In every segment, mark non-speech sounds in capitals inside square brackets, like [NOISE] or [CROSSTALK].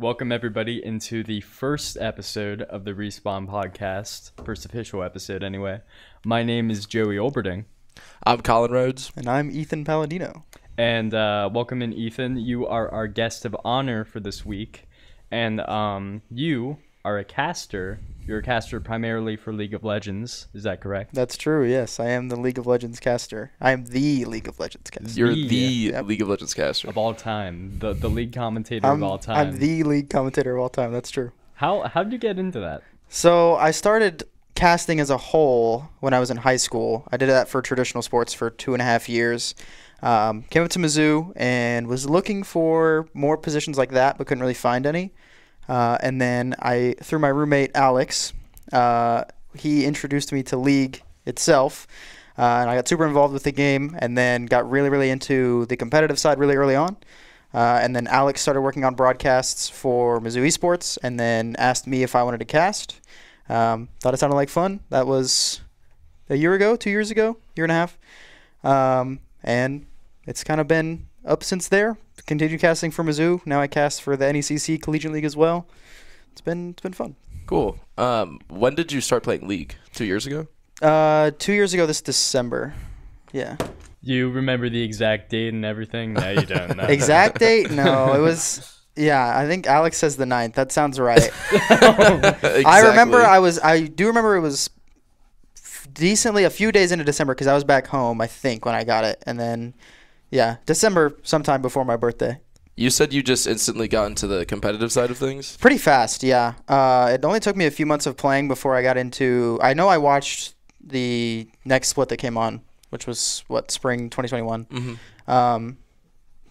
Welcome everybody into the first episode of the Respawn podcast, first official episode anyway. My name is Joey Olberding, I'm Colin Rhoads. And I'm Ethan Paladino. and uh, welcome in Ethan. You are our guest of honor for this week, and um, you are a caster. You're a caster primarily for League of Legends. Is that correct? That's true, yes. I am the League of Legends caster. I am the League of Legends caster. You're The- the Yep. League of Legends caster. Of all time, the the league commentator I'm, of all time. I'm the league commentator of all time. That's true. how how did you get into that? So I started casting as a whole when I was in high school. I did that for traditional sports for two and a half years. Um, came up to Mizzou and was looking for more positions like that, but couldn't really find any. Uh, and then I, through my roommate Alex, uh, he introduced me to League itself. Uh, and I got super involved with the game and then got really, really into the competitive side really early on. Uh, and then Alex started working on broadcasts for Mizzou Esports and then asked me if I wanted to cast. Um, thought it sounded like fun. That was a year ago, two years ago, year and a half. Um, and it's kind of been up since there. Continued casting for Mizzou. Now I cast for the NECC Collegiate League as well. It's been it's been fun. Cool. Um, when did you start playing League? Two years ago. Uh, two years ago this December. Yeah. You remember the exact date and everything? No, you don't. No. [LAUGHS] Exact date? No, it [LAUGHS] was. Yeah, I think Alex says the ninth. That sounds right. [LAUGHS] I remember I was I do remember it was f- decently a few days into December because I was back home I think when I got it and then yeah December sometime before my birthday. You said you just instantly got into the competitive side of things. Pretty fast, yeah. Uh, it only took me a few months of playing before I got into. I know I watched the next split that came on, which was what spring 2021. Mm-hmm. Um,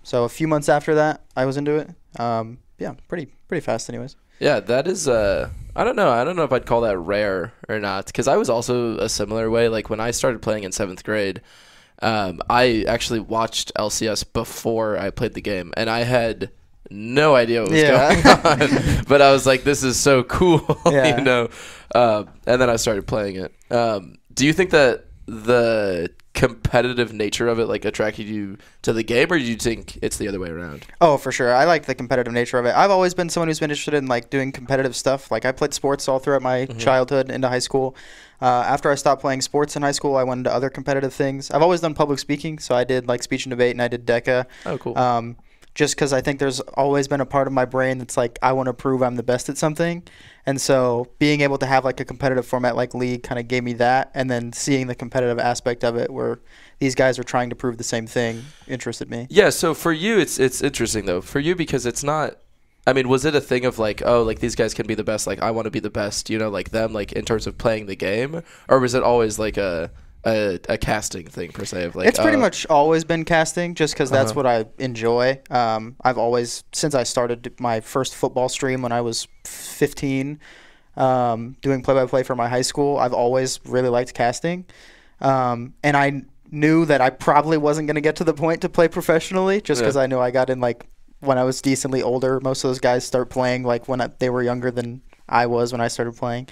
so a few months after that, I was into it. Um, yeah, pretty pretty fast, anyways. Yeah, that is. Uh, I don't know. I don't know if I'd call that rare or not. Because I was also a similar way. Like when I started playing in seventh grade, um, I actually watched LCS before I played the game, and I had no idea what was Yeah. going [LAUGHS] on. but I was like, "This is so cool," [LAUGHS] Yeah. you know. Um, and then I started playing it. Um, do you think that the competitive nature of it like attracted you to the game, or do you think it's the other way around? Oh, for sure. I like the competitive nature of it. I've always been someone who's been interested in like doing competitive stuff. Like I played sports all throughout my childhood into high school. Uh, after I stopped playing sports in high school, I went into other competitive things. I've always done public speaking, so I did like speech and debate, and I did DECA. Oh, cool. Um, just because I think there's always been a part of my brain that's like I want to prove I'm the best at something, and so being able to have like a competitive format like League kind of gave me that, and then seeing the competitive aspect of it where these guys are trying to prove the same thing interested me. Yeah, so for you it's it's interesting though. For you because it's not I mean, was it a thing of like, oh, like these guys can be the best, like I want to be the best, you know, like them like in terms of playing the game? Or was it always like a a, a casting thing per se of like it's pretty oh, much always been casting, just because that's Uh-huh. what I enjoy. Um, I've always, since I started my first football stream when I was 15, um, doing play-by-play for my high school, I've always really liked casting, um, and I knew that I probably wasn't going to get to the point to play professionally, just because Yeah. I knew I got in like when I was decently older. Most of those guys start playing like when I, they were younger than I was when I started playing.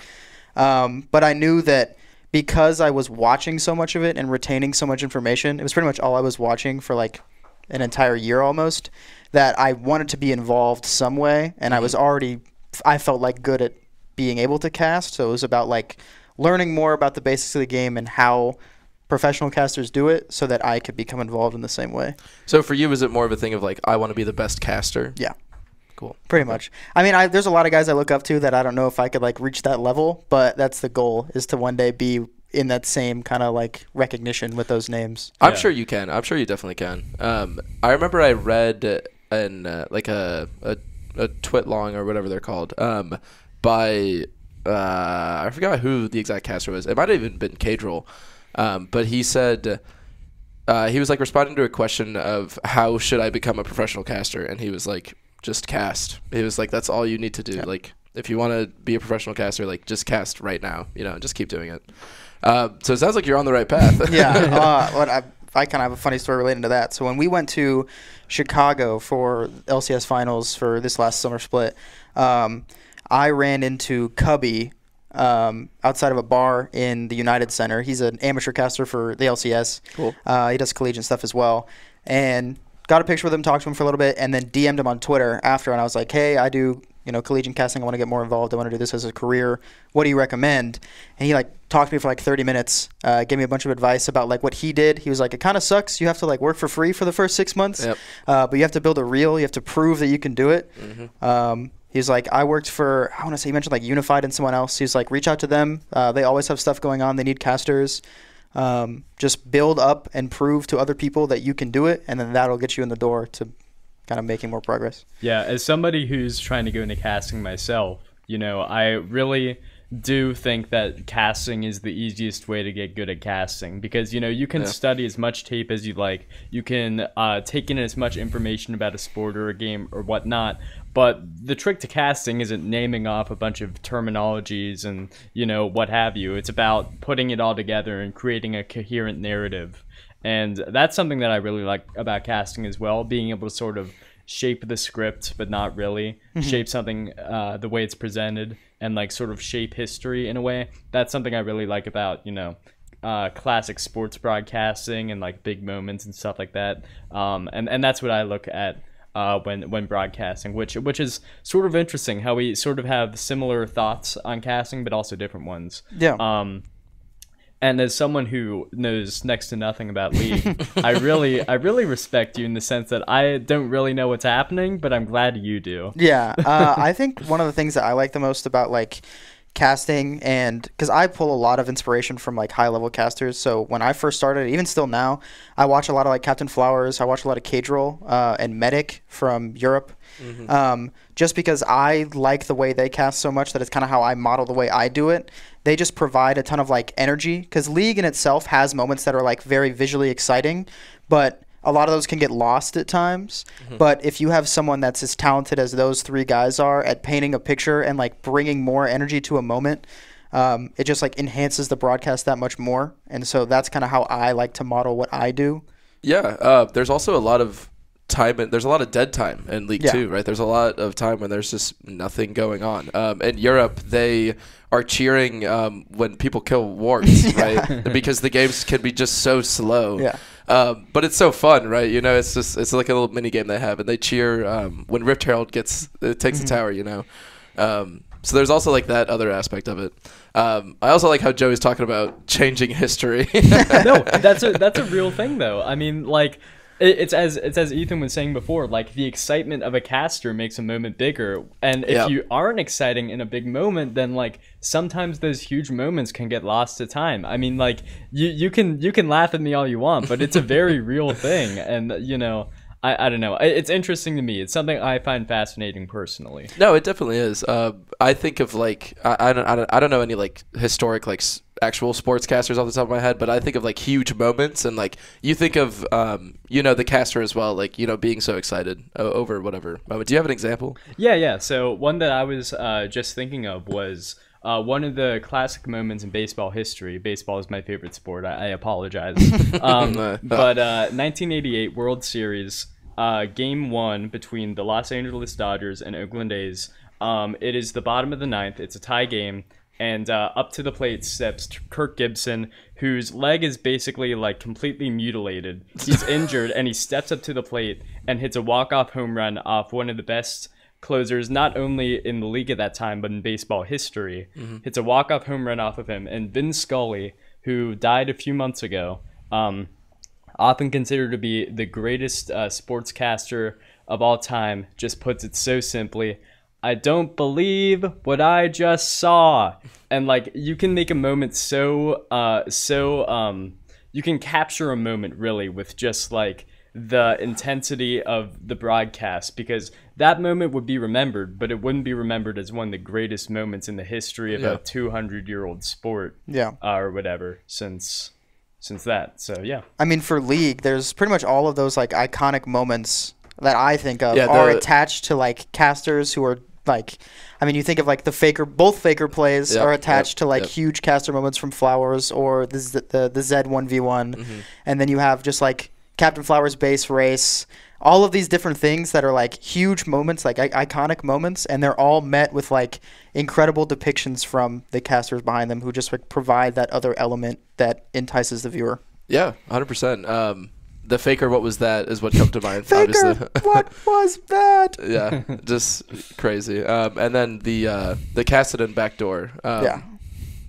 Um, but I knew that because I was watching so much of it and retaining so much information, it was pretty much all I was watching for like an entire year almost, that I wanted to be involved some way. And I mm-hmm. was already, I felt like good at being able to cast. So it was about like learning more about the basics of the game and how professional casters do it so that I could become involved in the same way. So for you is it more of a thing of like I want to be the best caster? Yeah. Cool. Pretty much. I mean, I, there's a lot of guys I look up to that I don't know if I could like reach that level, but that's the goal is to one day be in that same kind of like recognition with those names. I'm Yeah. sure you can. I'm sure you definitely can. Um, I remember I read an uh, like a, a a twit long or whatever they're called um, by uh, I forgot who the exact caster was. It might have even been Caedrel, um, but he said uh, he was like responding to a question of how should I become a professional caster, and he was like, just cast. He was like, that's all you need to do. Yeah. Like, if you want to be a professional caster, like just cast right now. You know, just keep doing it. Uh, so it sounds like you're on the right path. [LAUGHS] yeah. [LAUGHS] Uh, what I, I kind of have a funny story relating to that. So when we went to Chicago for LCS finals for this last summer split, um, I ran into Cubby um, outside of a bar in the United Center. He's an amateur caster for the LCS. Cool. Uh, he does collegiate stuff as well. And got a picture with him, talked to him for a little bit, and then DM'd him on Twitter after, and I was like, hey, I do you know collegiate casting. I want to get more involved. I want to do this as a career. What do you recommend? And he like talked to me for like 30 minutes, uh, gave me a bunch of advice about like what he did. He was like, it kind of sucks. You have to like work for free for the first six months, Yep. uh, but you have to build a reel. You have to prove that you can do it. Mm-hmm. Um, he's like, I worked for, I want to say, he mentioned like Unified and someone else. He's like, reach out to them. Uh, they always have stuff going on. They need casters. Um, just build up and prove to other people that you can do it, and then that'll get you in the door to kind of making more progress. Yeah, as somebody who's trying to go into casting myself, you know, I really do think that casting is the easiest way to get good at casting because you know you can Yeah. study as much tape as you like. You can uh, take in as much information about a sport or a game or whatnot but the trick to casting isn't naming off a bunch of terminologies and you know what have you. It's about putting it all together and creating a coherent narrative. And that's something that i really like about casting as well being able to sort of shape the script but not really. Shape something uh, the way it's presented and like sort of shape history in a way. That's something i really like about you know uh, classic sports broadcasting and like big moments and stuff like that. Um, and, and that's what i look at uh, when when broadcasting which which is sort of interesting how we sort of have similar thoughts on casting but also different ones. Yeah. um, and as someone who knows next to nothing about league, [LAUGHS] I really, I really respect you in the sense that I don't really know what's happening, but I'm glad you do. Yeah, uh, I think one of the things that I like the most about like casting and because I pull a lot of inspiration from like high level casters. So when I first started, even still now, I watch a lot of like Captain Flowers. I watch a lot of Caedrel uh, and Medic from Europe. Um, just because I like the way they cast so much that it's kind of how I model the way I do it. They just provide a ton of like energy because League in itself has moments that are like very visually exciting, but a lot of those can get lost at times. But if you have someone that's as talented as those three guys are at painting a picture and like bringing more energy to a moment, um, it just like enhances the broadcast that much more. And so that's kind of how I like to model what I do. Yeah, uh, there's also a lot of time. And, there's a lot of dead time in League Yeah. Two, right? There's a lot of time when there's just nothing going on. Um, in Europe, they are cheering um, when people kill wards, [LAUGHS] right? because the games can be just so slow. Yeah. Um, but it's so fun, right? You know, it's just it's like a little mini game they have, and they cheer um, when Rift Herald gets it takes the tower. You know. Um, so there's also like that other aspect of it. Um, I also like how Joey's talking about changing history. [LAUGHS] no, that's a [LAUGHS] that's a real thing though. I mean, like it's as it's as Ethan was saying before. Like the excitement of a caster makes a moment bigger, and if Yeah. you aren't exciting in a big moment, then like sometimes those huge moments can get lost to time. I mean, like you you can you can laugh at me all you want, but it's a very [LAUGHS] real thing, and you know. I, I don't know. It's interesting to me. It's something I find fascinating personally. No, it definitely is. Uh, I think of like I, I don't I don't I don't know any like historic like s- actual sportscasters off the top of my head, but I think of like huge moments and like you think of um you know the caster as well, like you know being so excited over whatever moment. Do you have an example? Yeah, yeah. So one that I was uh, just thinking of was uh, one of the classic moments in baseball history. Baseball is my favorite sport. I, I apologize. [LAUGHS] Um, but uh, 1988 World Series, uh, Game One between the Los Angeles Dodgers and Oakland A's. Um, it is the bottom of the ninth. It's a tie game. And uh, up to the plate steps Kirk Gibson, whose leg is basically like completely mutilated. He's [LAUGHS] injured, and he steps up to the plate and hits a walk-off home run off one of the best closers, not only in the league at that time, but in baseball history. Hits a walk-off home run off of him, and Vin Scully, who died a few months ago, um, often considered to be the greatest uh, sportscaster of all time, just puts it so simply. I don't believe what I just saw. And like you can make a moment so uh so um you can capture a moment really with just like the intensity of the broadcast because that moment would be remembered, but it wouldn't be remembered as one of the greatest moments in the history of Yeah. a 200 year old sport Yeah. uh, or whatever since since that. So yeah. I mean, for League, there's pretty much all of those like iconic moments that I think of Yeah, are attached to like casters who are like, I mean, you think of like the faker, both faker plays Yep, are yep, attached to like yep. huge caster moments from Flowers or the Z- the the Z one v one, Mm-hmm. and then you have just like Captain Flowers base race. All of these different things that are like huge moments, like I- iconic moments, and they're all met with like incredible depictions from the casters behind them, who just like provide that other element that entices the viewer. Yeah, hundred percent. Um, the faker. What was that? Is what come to mind. Faker, obviously. what [LAUGHS] was that? yeah, just crazy. Um, and then the uh, the Kassadin backdoor. Um, yeah.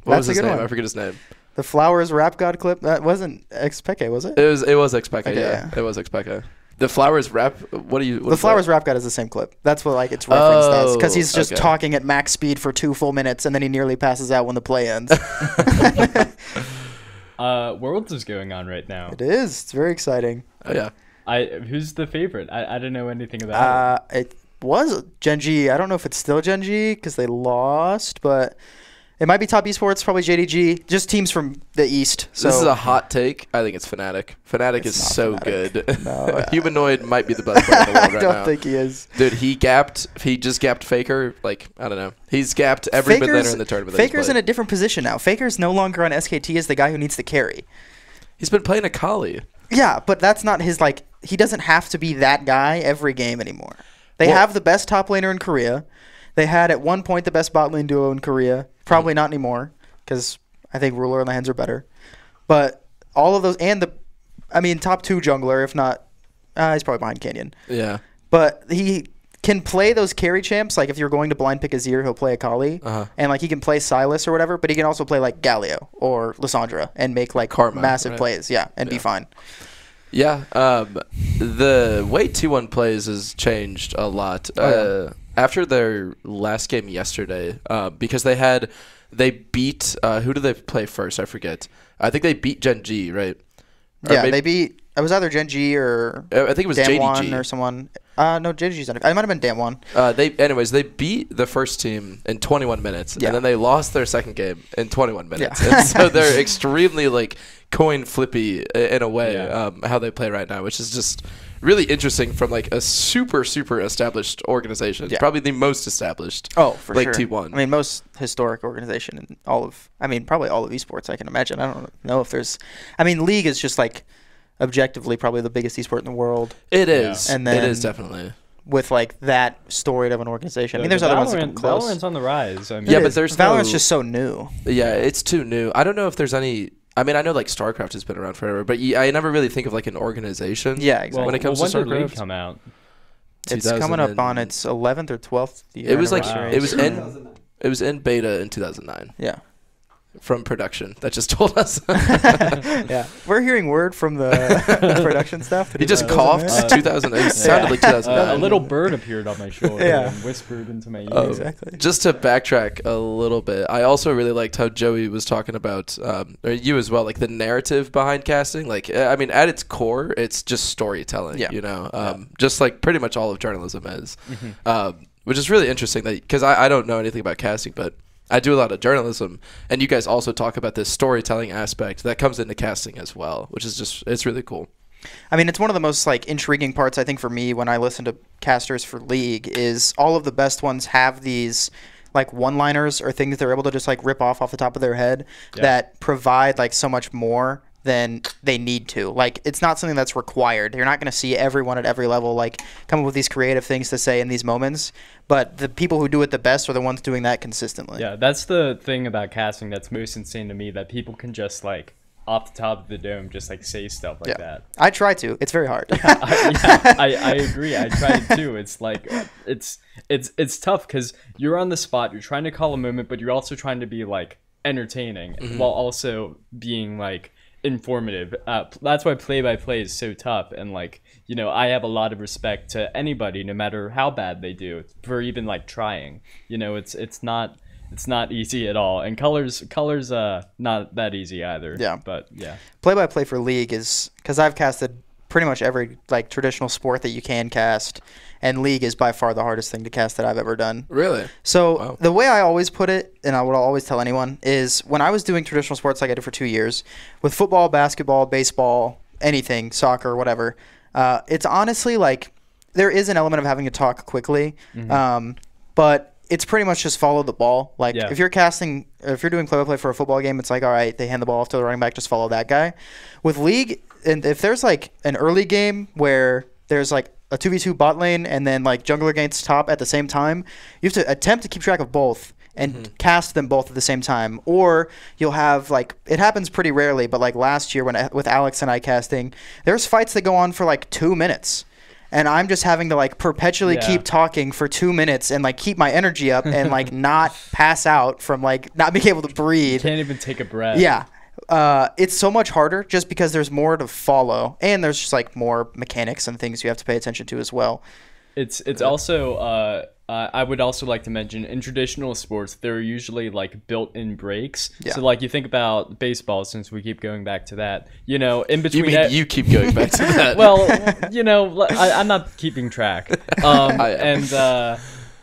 What That's was a his good name? one. I forget his name. The Flowers Rap God clip, that wasn't xPeke, was it? It was it was xPeke. Okay, yeah, yeah. it was xPeke. The flowers rap. What do you? what the Flowers that? Rap God is the same clip. That's what like it's referenced as because Oh, he's just okay. talking at max speed for two full minutes and then he nearly passes out when the play ends. [LAUGHS] [LAUGHS] Uh, Worlds is going on right now. it is. It's very exciting. Oh yeah. I who's the favorite? I, I don't know anything about Uh, it was Gen G. I don't know if it's still Gen G because they lost, but it might be Top Esports, probably JDG. Just teams from the East. So this is a hot take. I think it's Fnatic. Fnatic It's is so Fnatic. good. No, [LAUGHS] uh, Humanoid might be the best player in the world [LAUGHS] I don't think he is. Dude, he gapped. He just gapped Faker. Like I don't know. He's gapped every mid laner in the tournament. Faker's in a different position now. Faker's no longer on SKT as the guy who needs to carry. He's been playing Akali. Yeah, but that's not his like. He doesn't have to be that guy every game anymore. They Well- have the best top laner in Korea. They had at one point the best bot lane duo in Korea. Probably not anymore because I think Ruler and Lands are better. But all of those and the, I mean, top two jungler if not. Uh, he's probably behind Canyon, Yeah. but he can play those carry champs. Like if you're going to blind pick Azir, he'll play Akali, Uh huh. and like he can play Sylas or whatever. But he can also play like Galio or Lissandra and make like Karma, massive right? plays. Yeah, and be fine. Yeah, um, the way T one plays has changed a lot. Oh, yeah. uh, after their last game yesterday, uh, because they had they beat uh, who did they play first? I forget. I think they beat Gen G, right? Or yeah, maybe- they beat. It was either Gen G or uh, I think it was Damwon JDG. or someone. Uh, no, Gen G's on it. It might have been Damwon. Uh, they, anyways, they beat the first team in 21 minutes, Yeah. and then they lost their second game in 21 minutes. Yeah. and so they're [LAUGHS] extremely like coin flippy in a way Yeah. um, how they play right now, which is just really interesting from like a super super established organization. Yeah. probably the most established. Oh, for Like sure. T1. I mean, most historic organization in all of. I mean, probably all of esports. I can imagine. I don't know if there's. I mean, League is just like objectively probably the biggest esport in the world It is. Yeah. is. And it is definitely. with like that storied of an organization. I mean, The there's other ones that Valorant- come close. Valorant's on the rise. I mean, Yeah, but there's Valorant's no- just so new. Yeah, it's too new. I don't know if there's any. I mean, I know like StarCraft has been around forever, but y- I never really think of like an organization. Yeah, well, exactly. when it comes well, to when did League come out? it's coming up on its 11th or 12th year. It was like anniversary. it was in it was in beta in 2009 Yeah. From production that just [LAUGHS] told us. [LAUGHS] yeah. We're hearing word from the [LAUGHS] production staff. that he just coughed. Uh, 2000. It sounded like Uh, a little bird appeared on my shoulder Yeah. and whispered into my ear. Oh, Exactly. Just to backtrack a little bit, I also really liked how Joey was talking about, um, or you as well, like the narrative behind casting. Like, uh, I mean, at its core, it's just storytelling. Yeah. You know, um, just like pretty much all of journalism is, Mm-hmm. um, which is really interesting. That because I, I don't know anything about casting, but I do a lot of journalism, and you guys also talk about this storytelling aspect that comes into casting as well, which is just it's really cool. I mean, it's one of the most like intriguing parts I think for me when I listen to casters for League is all of the best ones have these like one-liners or things they're able to just like rip off off the top of their head Yeah. that provide like so much more than they need to. Like it's not something that's required. You're not going to see everyone at every level like come up with these creative things to say in these moments, but the people who do it the best are the ones doing that consistently. Yeah, that's the thing about casting that's most insane to me that people can just like off the top of the dome just like say stuff like Yeah. that. I try to. It's very hard. [LAUGHS] I, yeah, I, I agree. I try to too. It's like it's it's it's tough because you're on the spot. You're trying to call a moment, but you're also trying to be like entertaining Mm-hmm. while also being like informative. Uh, that's why play by play is so tough. And like you know, I have a lot of respect to anybody, no matter how bad they do, for even like trying. You know, it's it's not. It's not easy at all, and colors, colors, uh, not that easy either. Yeah. but yeah, play by play for league is because I've casted pretty much every like traditional sport that you can cast, and league is by far the hardest thing to cast that I've ever done. Really? So Wow. the way I always put it, and I would always tell anyone, is when I was doing traditional sports like I did for two years, with football, basketball, baseball, anything, soccer, whatever. Uh, it's honestly like there is an element of having to talk quickly, um, but it's pretty much just follow the ball. Like Yeah. if you're casting, if you're doing play by play for a football game, it's like all right, they hand the ball off to the running back, just follow that guy. With league, and if there's like an early game where there's like a 2v2 bot lane and then like jungler against top at the same time, you have to attempt to keep track of both and Mm-hmm. cast them both at the same time. Or you'll have like it happens pretty rarely, but like last year when I, with Alex and I casting, there's fights that go on for like two minutes. And I'm just having to like perpetually Yeah. keep talking for two minutes and like keep my energy up and like [LAUGHS] not pass out from like not being able to breathe. Can't even take a breath. Yeah. Uh, it's so much harder just because there's more to follow and there's just like more mechanics and things you have to pay attention to as well. It's it's also uh, uh, I would also like to mention in traditional sports there are usually like built-in breaks. Yeah. So like you think about baseball since we keep going back to that. You know, in between You between mean e- you keep going back to that? [LAUGHS] well, you know, I, am not keeping track. [LAUGHS] Um, and uh,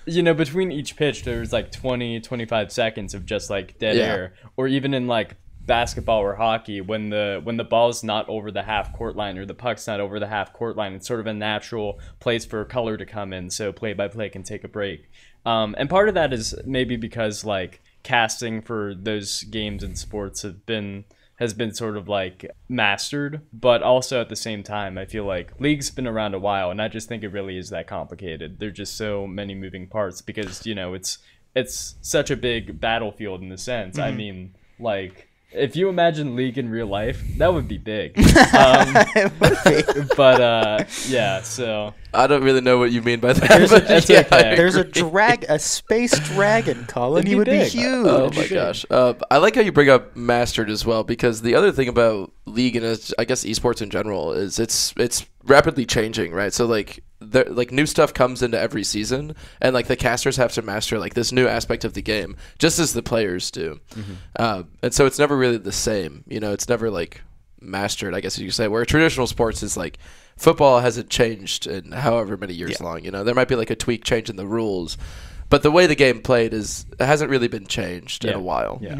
you know, between each pitch, there's like 20, 25 seconds of just like dead Yeah. air, or even in like basketball or hockey, when the when the ball's not over the half court line or the puck's not over the half court line, it's sort of a natural place for color to come in, so play by play can take a break. Um, and part of that is maybe because like casting for those games and sports have been has been sort of like mastered, but also at the same time, I feel like league's been around a while, and I just think it really is that complicated. There's just so many moving parts because you know it's it's such a big battlefield in the sense. I mean, like if you imagine league in real life, that would be big. [LAUGHS] Um, [LAUGHS] It would be. but uh, yeah, so I don't really know what you mean by that. There's a- but that's yeah, okay. There's a drag, a space dragon, Colin. It'd He be would big. be huge. Oh my gosh! Uh, I like how you bring up mastered as well because the other thing about league and I guess esports in general is it's it's rapidly changing, right? So like there like new stuff comes into every season, and like the casters have to master like this new aspect of the game, just as the players do. Uh, and so it's never really the same. You know, it's never like mastered. I guess you could say. Where traditional sports is like football hasn't changed in however many years Yeah. long. You know, there might be like a tweak change in the rules. But the way the game played is it hasn't really been changed in a while. yeah.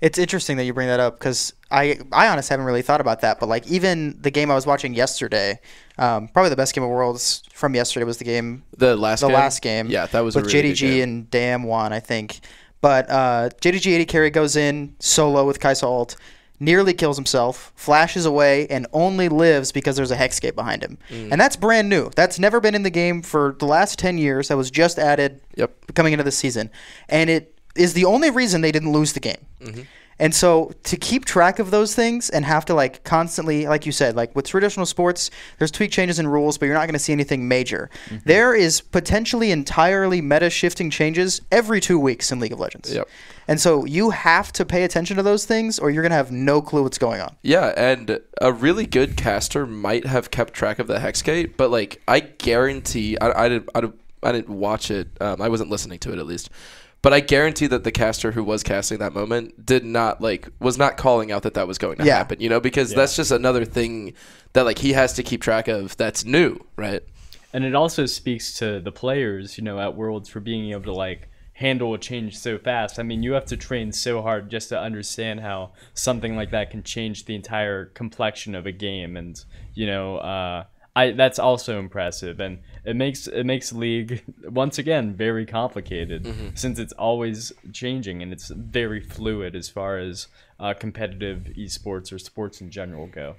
It's interesting that you bring that up because I, I honestly haven't really thought about that. But like even the game I was watching yesterday, um, probably the best game of worlds from yesterday was the game The last the game? last game. Yeah, that was with a really good JDG game. and Dam won, I think. But uh, JDG AD carry goes in solo with Kaisa ult, nearly kills himself, flashes away, and only lives because there's a Hexgate behind him. Mm. And that's brand new. That's never been in the game for the last 10 years. That was just added Yep. coming into the season. And it is the only reason they didn't lose the game. Mm-hmm. And so to keep track of those things and have to like constantly, like you said, like with traditional sports, there's tweak changes in rules, but you're not going to see anything major. Mm-hmm. There is potentially entirely meta shifting changes every two weeks in League of Legends. Yep. And so you have to pay attention to those things or you're going to have no clue what's going on. Yeah, and a really good caster might have kept track of the Hexgate, but like I guarantee, I, I didn't, I, didn't- I didn't watch it. Um, I wasn't listening to it at least, but I guarantee that the caster who was casting that moment did not like was not calling out that that was going to Yeah. happen. You know, because that's just another thing that like he has to keep track of. That's new, right? and it also speaks to the players, you know, at Worlds for being able to like handle a change so fast. I mean, you have to train so hard just to understand how something like that can change the entire complexion of a game, and you know, uh, I that's also impressive, and it makes it makes League once again very complicated since it's always changing and it's very fluid as far as uh, competitive esports or sports in general go.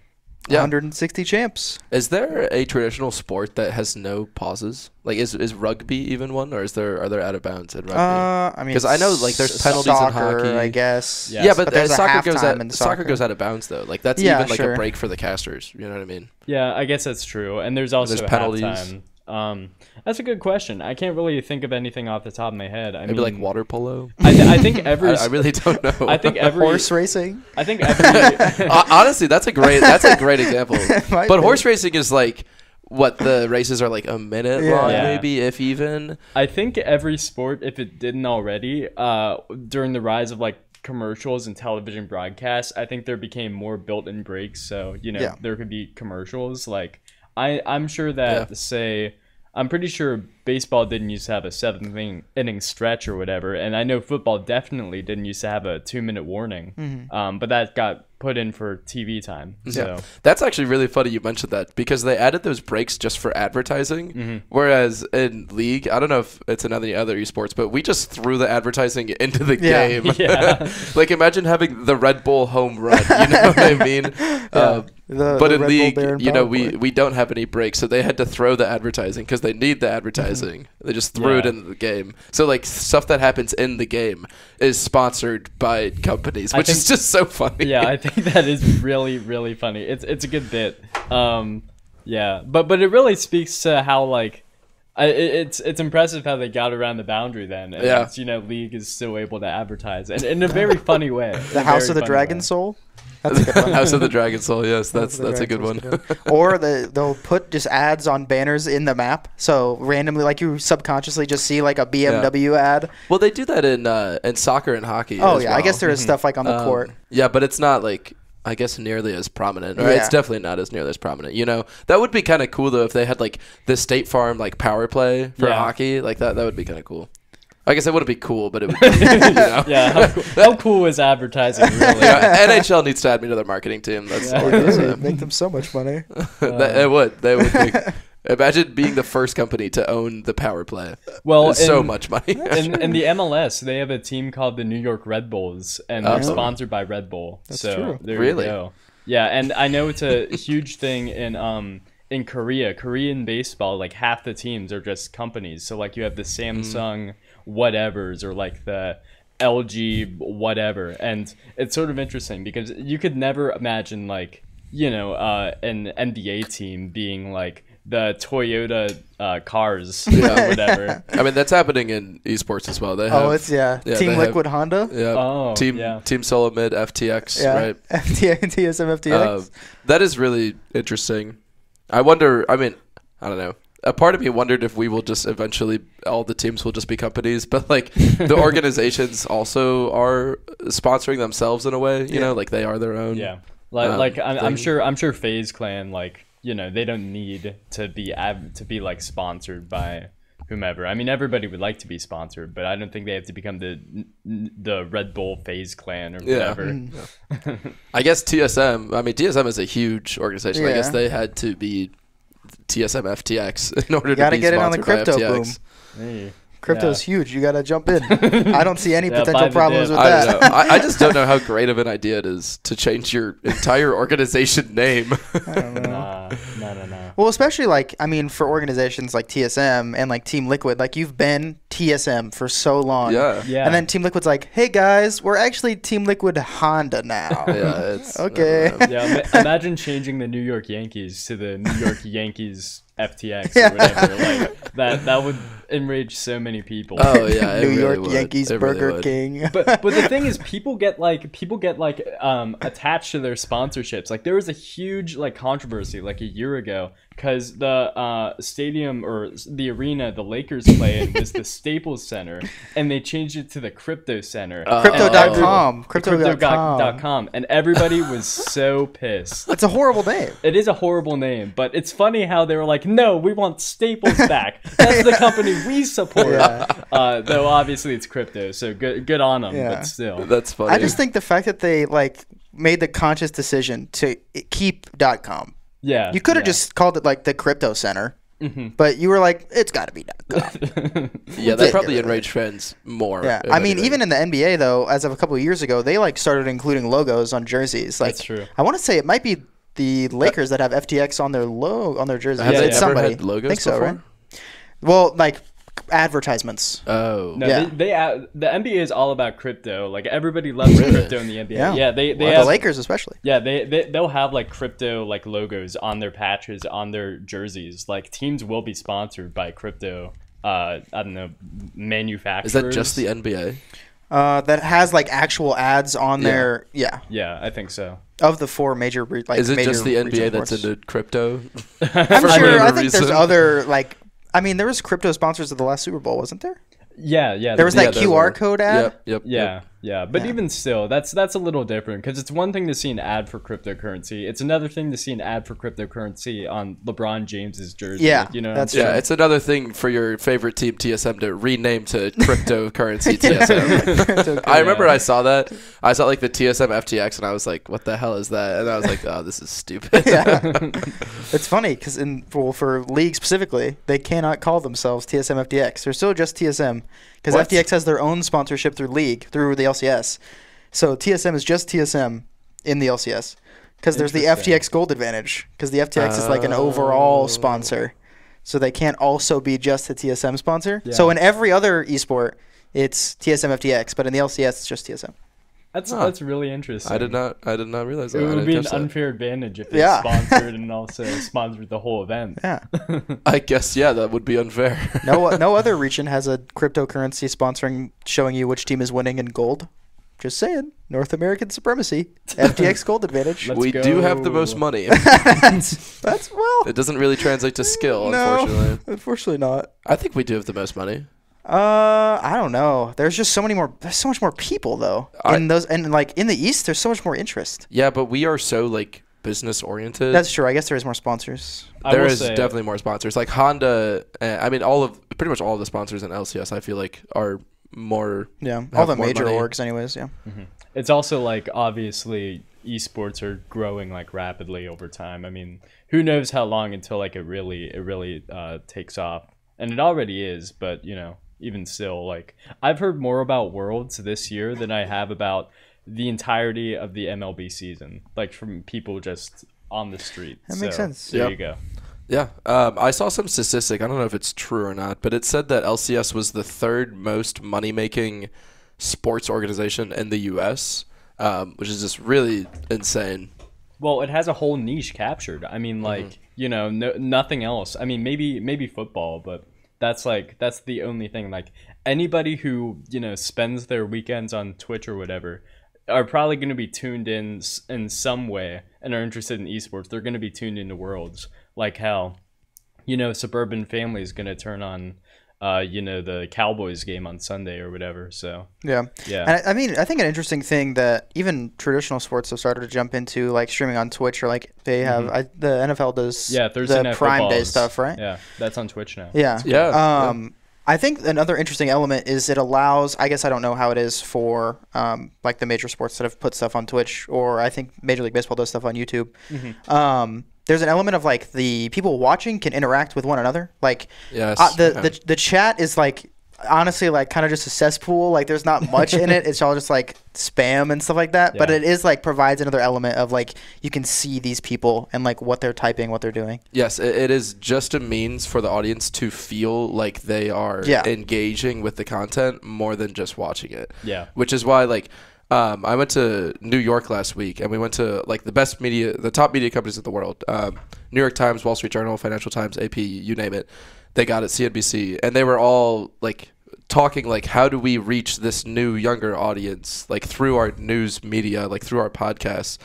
Yeah. 160 champs. Is there a traditional sport that has no pauses? Like, is is rugby even one, or is there are there out of bounds in rugby? Uh, I mean, 'Cause I know, like, there's s- penalties in hockey. I guess. Yeah. yeah, but, but there's uh, a soccer goes out. in Soccer soccer. goes out of bounds though. Like that's Yeah, even like sure. a break for the casters. You know what I mean? Yeah, I guess that's true. And there's also there's a penalties. halftime. Um, that's a good question. I can't really think of anything off the top of my head. I Maybe mean, like water polo. I, th- I think [LAUGHS] every. I, I really don't know. [LAUGHS] I think every. Horse racing. I think every. [LAUGHS] Honestly, that's a great that's a great example. But be. horse racing is like what the races are like a minute Yeah. long, Yeah. maybe if even. I think every sport, if it didn't already, uh, during the rise of like commercials and television broadcasts, I think there became more built-in breaks. So you know, Yeah. there could be commercials. Like I, I'm sure that Yeah. say, I'm pretty sure baseball didn't used to have a seventh inning, stretch or whatever, and I know football definitely didn't used to have a two-minute warning. Mm-hmm. Um, but that got put in for TV time. So That's actually really funny you mentioned that because they added those breaks just for advertising. Whereas in League, I don't know if it's in any other esports, but we just threw the advertising [LAUGHS] into the Yeah. game. [LAUGHS] Yeah. [LAUGHS] like imagine having the Red Bull home run. You know what I mean? Uh, The- but the in Red League, you know, we, we don't have any breaks, so they had to throw the advertising because they need the advertising. They just threw it Yeah. into the game. So like stuff that happens in the game is sponsored by companies, I which is just so funny. yeah, I think [LAUGHS] that is really really funny. It's it's a good bit. Um, yeah, but but it really speaks to how like. I, it's it's impressive how they got around the boundary then. And Yeah. it's, you know, League is still able to advertise and in a very funny way. [LAUGHS] The House of the Dragon Soul. [LAUGHS] That's a good one. House of the Dragon Soul. Yes, that's that's a good one. Soul's or the, they'll put just ads on banners in the map. So randomly, like you subconsciously just see like a BMW ad. well, they do that in uh, in soccer and hockey. Oh as yeah, I guess there is stuff like on the Um, court. Yeah, but it's not like I guess nearly as prominent. Or Yeah. it's definitely not as nearly as prominent. You know, that would be kind of cool though if they had like the State Farm like power play for Yeah. hockey. Like that, that would be kind of cool. I guess it wouldn't be cool, but it would. [LAUGHS] Be, you know? Yeah, how, [LAUGHS] cool- how cool is advertising really? [LAUGHS] Yeah, NHL needs to add me to their marketing team. That's Yeah. all I gotta. Make them so much money. that, it would. They would. Make, imagine being the first company to own the power play. Well, It's so much money. [LAUGHS] in, in the MLS, they have a team called the New York Red Bulls, and they're Oh. sponsored by Red Bull. That's so true. there Really? you go. Yeah, and I know it's a huge thing in um in Korea. Korean baseball, like half the teams are just companies. So like you have the Samsung whatevers or like the LG whatever, and it's sort of interesting because you could never imagine like you know uh, an NBA team being like the Toyota uh, cars Yeah. or whatever. [LAUGHS] I mean, that's happening in esports as well. They have. Oh, it's yeah. yeah, Team they have- Liquid Honda. yeah. Oh, team yeah. Team Solo Mid FTX. Yeah. Right. [LAUGHS] FTX, TSM, FTX. Uh, that is really interesting. I wonder. I mean, I don't know. A part of me wondered if we will just eventually all the teams will just be companies, [LAUGHS] but like the organizations also are sponsoring themselves in a way. You Yeah. know, like they are their own. Yeah, like um, like I'm, I'm sure I'm sure FaZe Clan like you know they don't need to be ab- to be like sponsored by whomever. I mean everybody would like to be sponsored, but I don't think they have to become the the Red Bull FaZe Clan or Yeah. whatever. Mm. I guess TSM. I mean, TSM is a huge organization. I guess they had to be TSM FTX [LAUGHS] in order to gotta be get in on the sponsored by crypto FTX. Hey. Crypto's huge. You gotta jump in. [LAUGHS] I don't see any Yeah, potential problems with I that. don't know. I, I just don't know how [LAUGHS] great of an idea it is to change your entire organization name. I don't know. Well, especially like I mean, for organizations like TSM and like Team Liquid, like you've been TSM for so long. yeah. Yeah. And then Team Liquid's like, "Hey guys, we're actually Team Liquid Honda now." [LAUGHS] Yeah, it's Okay. I yeah, [LAUGHS] imagine changing the New York Yankees to the New York [LAUGHS] Yankees FTX Yeah. or whatever. Like that that would enrage so many people. Oh yeah, [LAUGHS] New really York would. Yankees It Burger would. King. but but the thing is [LAUGHS] people get like people get like um attached to their sponsorships like there was a huge like controversy like a year ago because the uh stadium or the arena the lakers play in was the [LAUGHS] staples center and they changed it to the crypto center Oh. Crypto.com. crypto.com Crypto.com. and everybody was so pissed It's a horrible name. it is a horrible name, but it's funny how they were like, "No, we want Staples back. That's the company we support." Yeah. Uh, though obviously it's crypto, so good, good on them. Yeah. But still, That's funny. I just think the fact that they like made the conscious decision to keep .com. yeah, You could have yeah. just called it like the Crypto Center, Mhm. but you were like, "It's got to be .com." [LAUGHS] yeah, that Yeah. probably enraged fans more. Yeah, I mean, anything. even in the NBA though, as of a couple of years ago, they like started including logos on jerseys. Like, That's true. I want to say it might be the Lakers that have FTX on their logo on their jersey. have Yeah, they it's yeah. ever somebody. had logos think so, before? right? Well, like advertisements. Oh, No, Yeah. they, they uh, the NBA is all about crypto. Like everybody loves crypto in the NBA. Yeah. Yeah, they they the have Lakers especially. yeah they, they they'll have like crypto like logos on their patches on their jerseys. Like teams will be sponsored by crypto. Uh, I don't know, manufacturers. is that just the NBA? Uh, that has like actual ads on Yeah. their yeah Yeah, I think so. of the four major re- like is it major just the regional NBA that's sports. into crypto? [LAUGHS] I'm sure. I think there's other like. I mean, there was crypto sponsors of the last Super Bowl, wasn't there? Yeah, yeah. There was the- that QR were. code ad. Yep, yep. Yeah, yep. Yeah, but Yeah. even still, that's that's a little different because it's one thing to see an ad for cryptocurrency. It's another thing to see an ad for cryptocurrency on LeBron James's jersey. Yeah, you know, that's saying? Yeah, it's another thing for your favorite team TSM to rename to [LAUGHS] cryptocurrency [LAUGHS] TSM. I remember I saw that. I saw like the TSM FTX, and I was like, "What the hell is that?" And I was like, "Oh, this is stupid." [LAUGHS] yeah, it's funny because in well, for league specifically, they cannot call themselves TSM FTX. They're still just TSM because FTX has their own sponsorship through league through the LCS. So TSM is just TSM in the LCS because there's the FTX Gold Advantage because the FTX is like an overall Oh. sponsor. so they can't also be just a TSM sponsor. So in every other esport, it's TSM FTX, but in the LCS, it's just TSM. That's Huh. that's really interesting. I did not. I did not realize that. It would be an catch that. unfair advantage if it's Yeah. sponsored and also [LAUGHS] sponsored the whole event. Yeah. [LAUGHS] I guess yeah, that would be unfair. No, [LAUGHS] no other region has a cryptocurrency sponsoring showing you which team is winning in gold. Just saying, North American supremacy, FTX gold advantage. Let's we do have the most money. that's, that's well. it doesn't really translate to skill, no, unfortunately. unfortunately not. I think we do have the most money. Uh, I don't know. There's just so many more. There's so much more people though. I- In those and like in the East, there's so much more interest. Yeah, but we are so like business oriented. That's true. I guess there is more sponsors. I There will is say- definitely more sponsors. Like Honda, uh, I mean, all of pretty much all of the sponsors in LCS, I feel like are more. Yeah, all the major money. orgs, anyways. Yeah. It's also like obviously esports are growing like rapidly over time. I mean, who knows how long until like it really it really uh, takes off, and it already is. But you know, even still, like I've heard more about Worlds this year than I have about the entirety of the MLB season, like from people just on the street. That makes sense. There Yep. you go. Yeah, um, I saw some statistic. I don't know if it's true or not, but it said that LCS was the third most money making sports organization in the U.S., um, which is just really insane. Well, it has a whole niche captured. I mean, like you know, no, nothing else. I mean, maybe maybe football, but that's like that's the only thing. Like anybody who you know spends their weekends on Twitch or whatever are probably going to be tuned in in some way and are interested in esports. They're going to be tuned into Worlds, like how you know suburban family is going to turn on. Uh, you know the Cowboys game on Sunday or whatever. So Yeah. yeah, And I, I mean, I think an interesting thing that even traditional sports have started to jump into, like streaming on Twitch, or like they have I, the NFL does Mm-hmm. yeah. Thursday the night Prime Day stuff, right? Yeah, that's on Twitch now. Yeah. Yeah, Um, I think another interesting element is it allows. I guess I don't know how it is for um, like the major sports that have put stuff on Twitch, or I think Major League Baseball does stuff on YouTube. Mm-hmm. Um, there's an element of like the people watching can interact with one another. Like Yes. uh, the, yeah. the the chat is like honestly like kind of just a cesspool. Like there's not much in it. [LAUGHS] It's all just like spam and stuff like that. But it is like provides another element of like you can see these people and like what they're typing, what they're doing. Yes, it, it is just a means for the audience to feel like they are Yeah. engaging with the content more than just watching it. Yeah. Which is why, like, um, I went to New York last week, and we went to like the best media, the top media companies in the world: um, New York Times, Wall Street Journal, Financial Times, AP, you name it. They got it, CNBC, and they were all like talking like, how do we reach this new younger audience, like through our news media, like through our podcasts,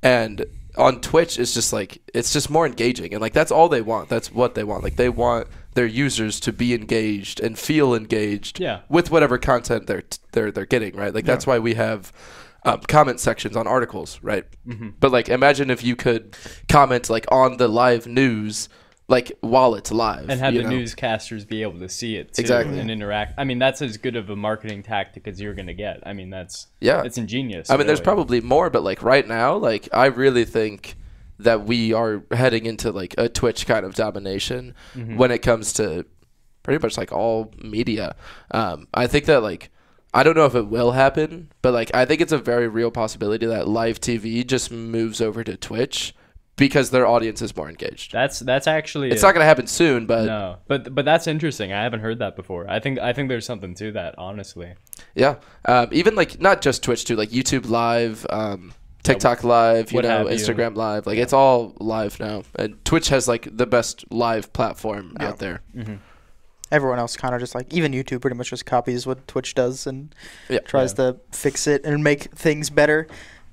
and on Twitch it's just like it's just more engaging and like that's all they want. That's what they want. Like they want their users to be engaged and feel engaged Yeah. with whatever content they're they're they're getting, right? Like that's why we have um, comment sections on articles, right? Mm-hmm. But like imagine if you could comment like on the live news like while it's live and have the know? newscasters be able to see it too Exactly. and interact. I mean, that's as good of a marketing tactic as you're gonna get. I mean, that's Yeah. it's ingenious. I mean, there's probably more, but like right now, like I really think that we are heading into like a Twitch kind of domination Mm-hmm. when it comes to pretty much like all media. Um, I think that like I don't know if it will happen, but like I think it's a very real possibility that live TV just moves over to Twitch because their audience is more engaged. that's that's actually It's not gonna happen soon, but no, but but that's interesting. I haven't heard that before. I think I think there's something to that. Honestly, Yeah, um, even like not just Twitch too, like YouTube Live, um, TikTok Live, you what know, have you. Instagram Live. Like it's all live now, and Twitch has like the best live platform Yeah. out there. Everyone else kind of just like even YouTube pretty much just copies what Twitch does and Yeah, tries to fix it and make things better.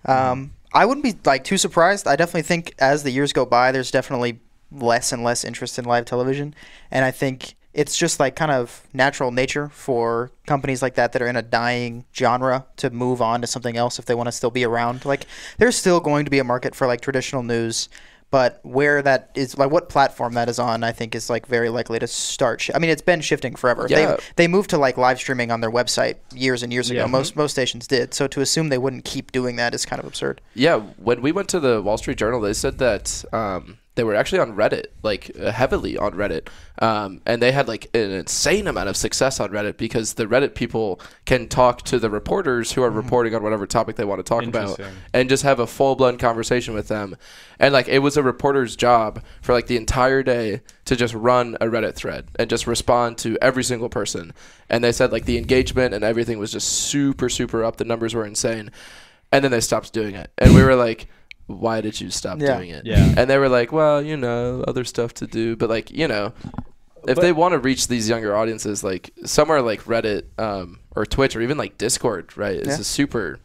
Um, I wouldn't be like too surprised. I definitely think as the years go by, there's definitely less and less interest in live television, and I think it's just like kind of natural nature for companies like that that are in a dying genre to move on to something else if they want to still be around. Like there's still going to be a market for like traditional news. But where that is, like what platform that is on, I think is like very likely to start. I mean, it's been shifting forever. Yeah. They they moved to like live streaming on their website years and years ago. Yeah. Most most stations did. So to assume they wouldn't keep doing that is kind of absurd. Yeah, when we went to the Wall Street Journal, they said that um, they were actually on Reddit, like uh, heavily on Reddit, um, and they had like an insane amount of success on Reddit because the Reddit people can talk to the reporters who are reporting on whatever topic they want to talk about, and just have a full blown conversation with them. And like it was a reporter's job for like the entire day to just run a Reddit thread and just respond to every single person. And they said like the engagement and everything was just super super up. The numbers were insane. And then they stopped doing it. And we were like, why did you stop Yeah. doing it? Yeah. And they were like, well, you know, other stuff to do. But like, you know, if But- they want to reach these younger audiences, like somewhere like Reddit um, or Twitch or even like Discord, right, is Yeah. a super,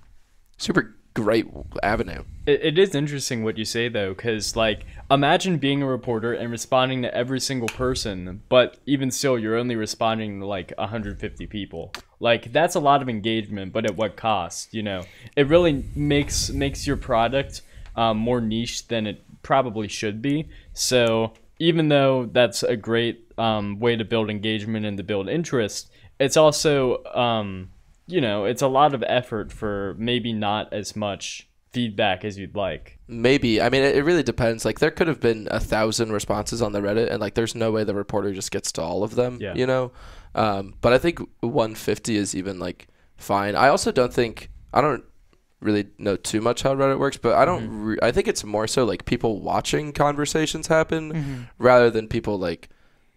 super great avenue. It, it is interesting what you say though, because like imagine being a reporter and responding to every single person, but even still, you're only responding to like 150 people. Like that's a lot of engagement, but at what cost? You know, it really makes makes your product um, more niche than it probably should be. So even though that's a great um, way to build engagement and to build interest, it's also um, you know it's a lot of effort for maybe not as much feedback as you'd like. Maybe. I mean, it, it really depends. Like, there could have been a thousand responses on the Reddit, and like, there's no way the reporter just gets to all of them. Yeah. You know. Um, but I think 150 is even like fine. I also don't think I don't really know too much how Reddit works, but I don't. Mm-hmm. Re- I think it's more so like people watching conversations happen mm-hmm. rather than people like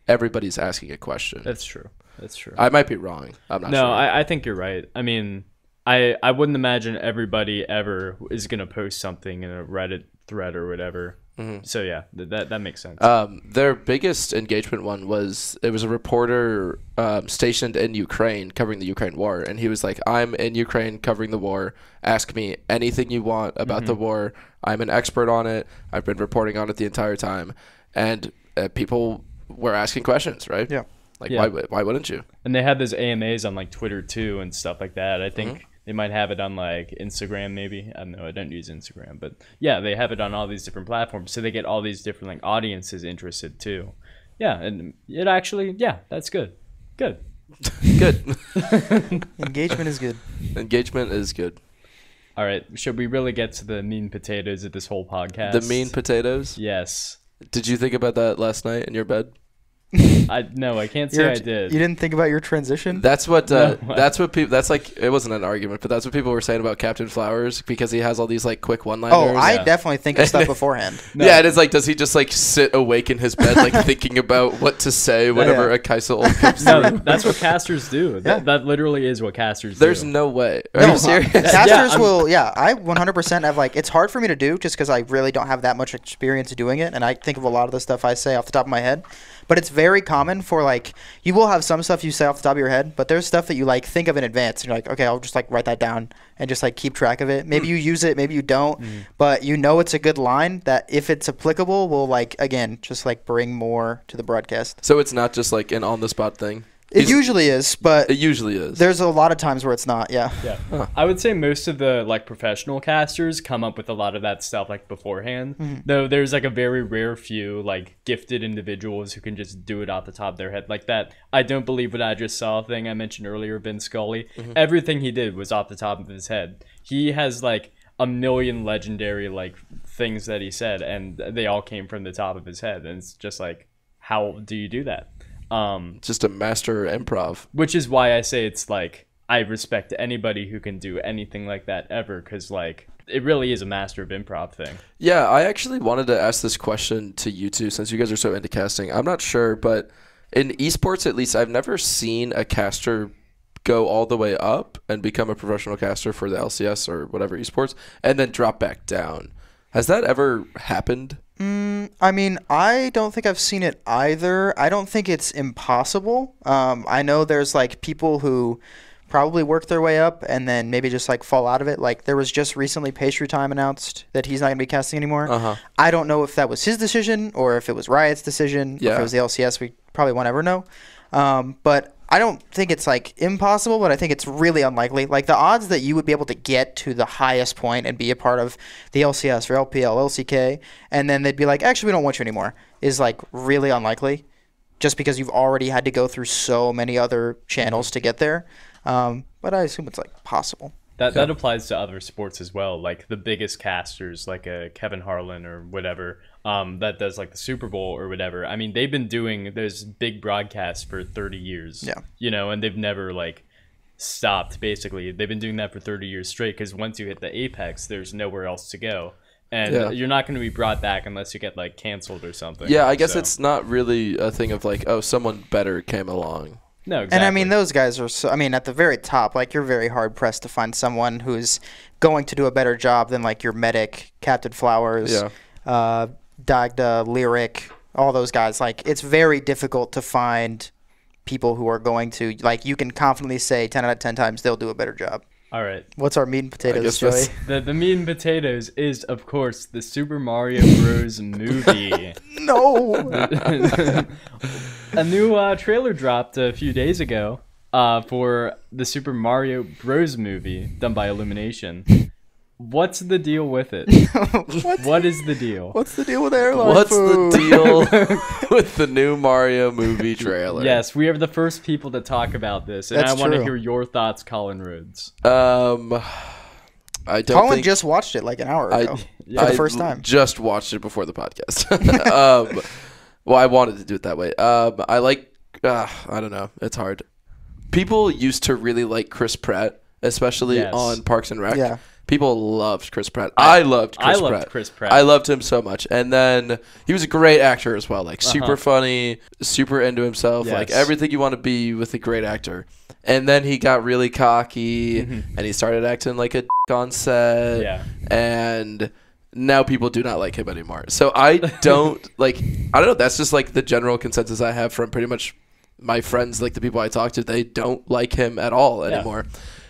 everybody's asking a question. That's true. That's true. I might be wrong. I'm not no, sure. I, I think you're right. I mean, I I wouldn't imagine everybody ever is gonna post something in a Reddit thread or whatever. So yeah, th- that that makes sense. Um, their biggest engagement one was it was a reporter um, stationed in Ukraine covering the Ukraine war, and he was like, "I'm in Ukraine covering the war. Ask me anything you want about the war. I'm an expert on it. I've been reporting on it the entire time." And uh, people were asking questions, right? Yeah. Like, Yeah. why why why wouldn't you? and they had those AMAs on like Twitter too and stuff like that. I think Mm-hmm. They might have it on like Instagram maybe. I don't know. I don't use Instagram, but yeah, they have it on all these different platforms, so they get all these different like audiences interested too. Yeah, and it actually, yeah, that's good. Good. Good. [LAUGHS] Engagement is good. Engagement is good. All right, should we really get to the mean potatoes of this whole podcast? The mean potatoes. Yes. Did you think about that last night in your bed? I no, I can't say You're- I did. You didn't think about your transition? That's what. Uh, No. [LAUGHS] that's what people. That's like. It wasn't an argument, but that's what people were saying about Captain Flowers because he has all these like quick one-liners. oh, I yeah. definitely think of stuff [LAUGHS] beforehand. No. Yeah, it is like. Does he just like sit awake in his bed, like [LAUGHS] thinking about what to say whenever Yeah. a Kaisel comes no, through? that's what casters do. That, Yeah. that literally is what casters do. There's do. no way. Are No, you serious? Casters Yeah, I'm- will, yeah. I 100% have like, it's hard for me to do just because I really don't have that much experience doing it, and I think of a lot of the stuff I say off the top of my head. But it's very common for like, you will have some stuff you say off the top of your head, but there's stuff that you like think of in advance. And you're like, okay, I'll just like write that down and just like keep track of it. Maybe Hmm. you use it, maybe you don't, but you know it's a good line that if it's applicable, will like again just like bring more to the broadcast. So it's not just like an on-the-spot thing. It He's- usually is, but It usually is. there's a lot of times where it's not. Yeah. Yeah, I would say most of the like professional casters come up with a lot of that stuff like beforehand. Mm-hmm. Though there's like a very rare few like gifted individuals who can just do it off the top of their head like that. I don't believe what I just saw thing I mentioned earlier, Vin Scully. Mm-hmm. Everything he did was off the top of his head. He has like a million legendary like things that he said, and they all came from the top of his head. And it's just like, how do you do that? Um, just a master improv. which is why I say it's like I respect anybody who can do anything like that ever because like it really is a master of improv thing. Yeah, I actually wanted to ask this question to you two since you guys are so into casting. I'm not sure, but in esports at least, I've never seen a caster go all the way up and become a professional caster for the LCS or whatever esports and then drop back down. Has that ever happened? Mm, I mean, I don't think I've seen it either. I don't think it's impossible. Um, I know there's like people who probably work their way up and then maybe just like fall out of it. Like there was just recently PastryTime announced that he's not going to be casting anymore. Uh-huh. I don't know if that was his decision or if it was Riot's decision. or If it was the LCS, we probably won't ever know. Um, but I don't think it's like impossible, but I think it's really unlikely. Like the odds that you would be able to get to the highest point and be a part of the LCS or LPL, LCK, and then they'd be like, actually, we don't want you anymore, is like really unlikely, just because you've already had to go through so many other channels to get there. Um, but I assume it's like possible. That that applies to other sports as well. Like the biggest casters, like a Kevin Harlan or whatever, um, that does like the Super Bowl or whatever. I mean, they've been doing those big broadcasts for thirty years. Yeah. you know, and they've never like stopped. Basically, they've been doing that for thirty years straight. Because once you hit the apex, there's nowhere else to go. And Yeah. you're not going to be brought back unless you get like canceled or something. Yeah, I guess So- it's not really a thing of like, oh, someone better came along. No. Exactly. And I mean, those guys are. So, I mean, at the very top, like you're very hard pressed to find someone who's going to do a better job than like your medic, Captain Flowers, Yeah. uh, Dagda, Lyric, all those guys. Like it's very difficult to find people who are going to like. You can confidently say ten out of ten times they'll do a better job. All right. What's our meat and potatoes, Joey? that's- The the meat and potatoes is of course the Super Mario Bros. [LAUGHS] movie. no. [LAUGHS] [LAUGHS] a new uh, trailer dropped a few days ago uh, for the Super Mario Bros. movie done by Illumination. What's the deal with it? [LAUGHS] What's, the deal? what's the deal with airline What's food? the deal [LAUGHS] with the new Mario movie trailer? Yes, we are the first people to talk about this, and That's I want to true. hear your thoughts, Colin Rhoads. Um, I don't Colin think just watched it like an hour I, ago [LAUGHS] for the I first time. Just watched it before the podcast. um, well, I wanted to do it that way. Um, I like. Uh, I don't know. It's hard. People used to really like Chris Pratt, especially Yes. on Parks and Rec. Yeah. People loved Chris Pratt. I, loved Chris I loved Pratt. Chris Pratt. I loved him so much. And then he was a great actor as well. Like super Uh-huh. funny, super into himself, like everything you want to be with a great actor. And then he got really cocky Mm-hmm. and he started acting like a on set Yeah. and now people do not like him anymore. So I [LAUGHS] don't like I don't know, that's just like the general consensus I have from pretty much my friends, like the people I talk to, they don't like him at all anymore.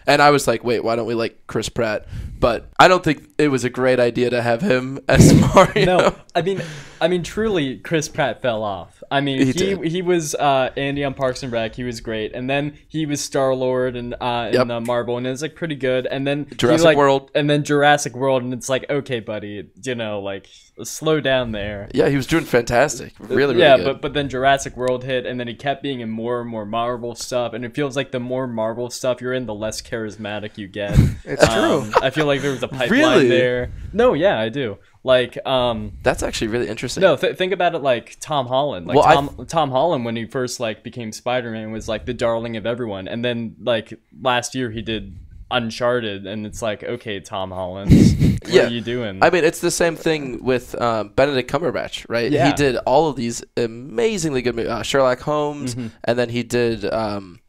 And I was like, wait, why don't we like Chris Pratt? But I don't think it was a great idea to have him [LAUGHS] as Mario. No, I mean, I mean, truly, Chris Pratt fell off. I mean, He he he, was uh, Andy on Parks and Rec. He was great, and then he was Star Lord and uh, Yep. in uh, Marvel, and it was like pretty good. And then he, Jurassic like- World. and then Jurassic World, and it's like, okay, buddy, you know, like slow down there. Yeah, he was doing fantastic. Really, really yeah, good. but but then Jurassic World hit, and then he kept being in more and more Marvel stuff, and it feels like the more Marvel stuff you're in, the less charismatic you get. [LAUGHS] It's Um, I feel like there was a pipeline Really? there. No, yeah, I do. Like, um, That's actually really interesting. no, th- think about it like Tom Holland. Like Well, I- Tom, Tom Holland when he first like became Spider Man was like the darling of everyone, and then like last year he did Uncharted, and it's like, okay, Tom Holland, [LAUGHS] what Yeah. are you doing? I mean, it's the same thing with um, Benedict Cumberbatch, right? He did all of these amazingly good movies. Uh, Sherlock Holmes, Mm-hmm. and then he did um,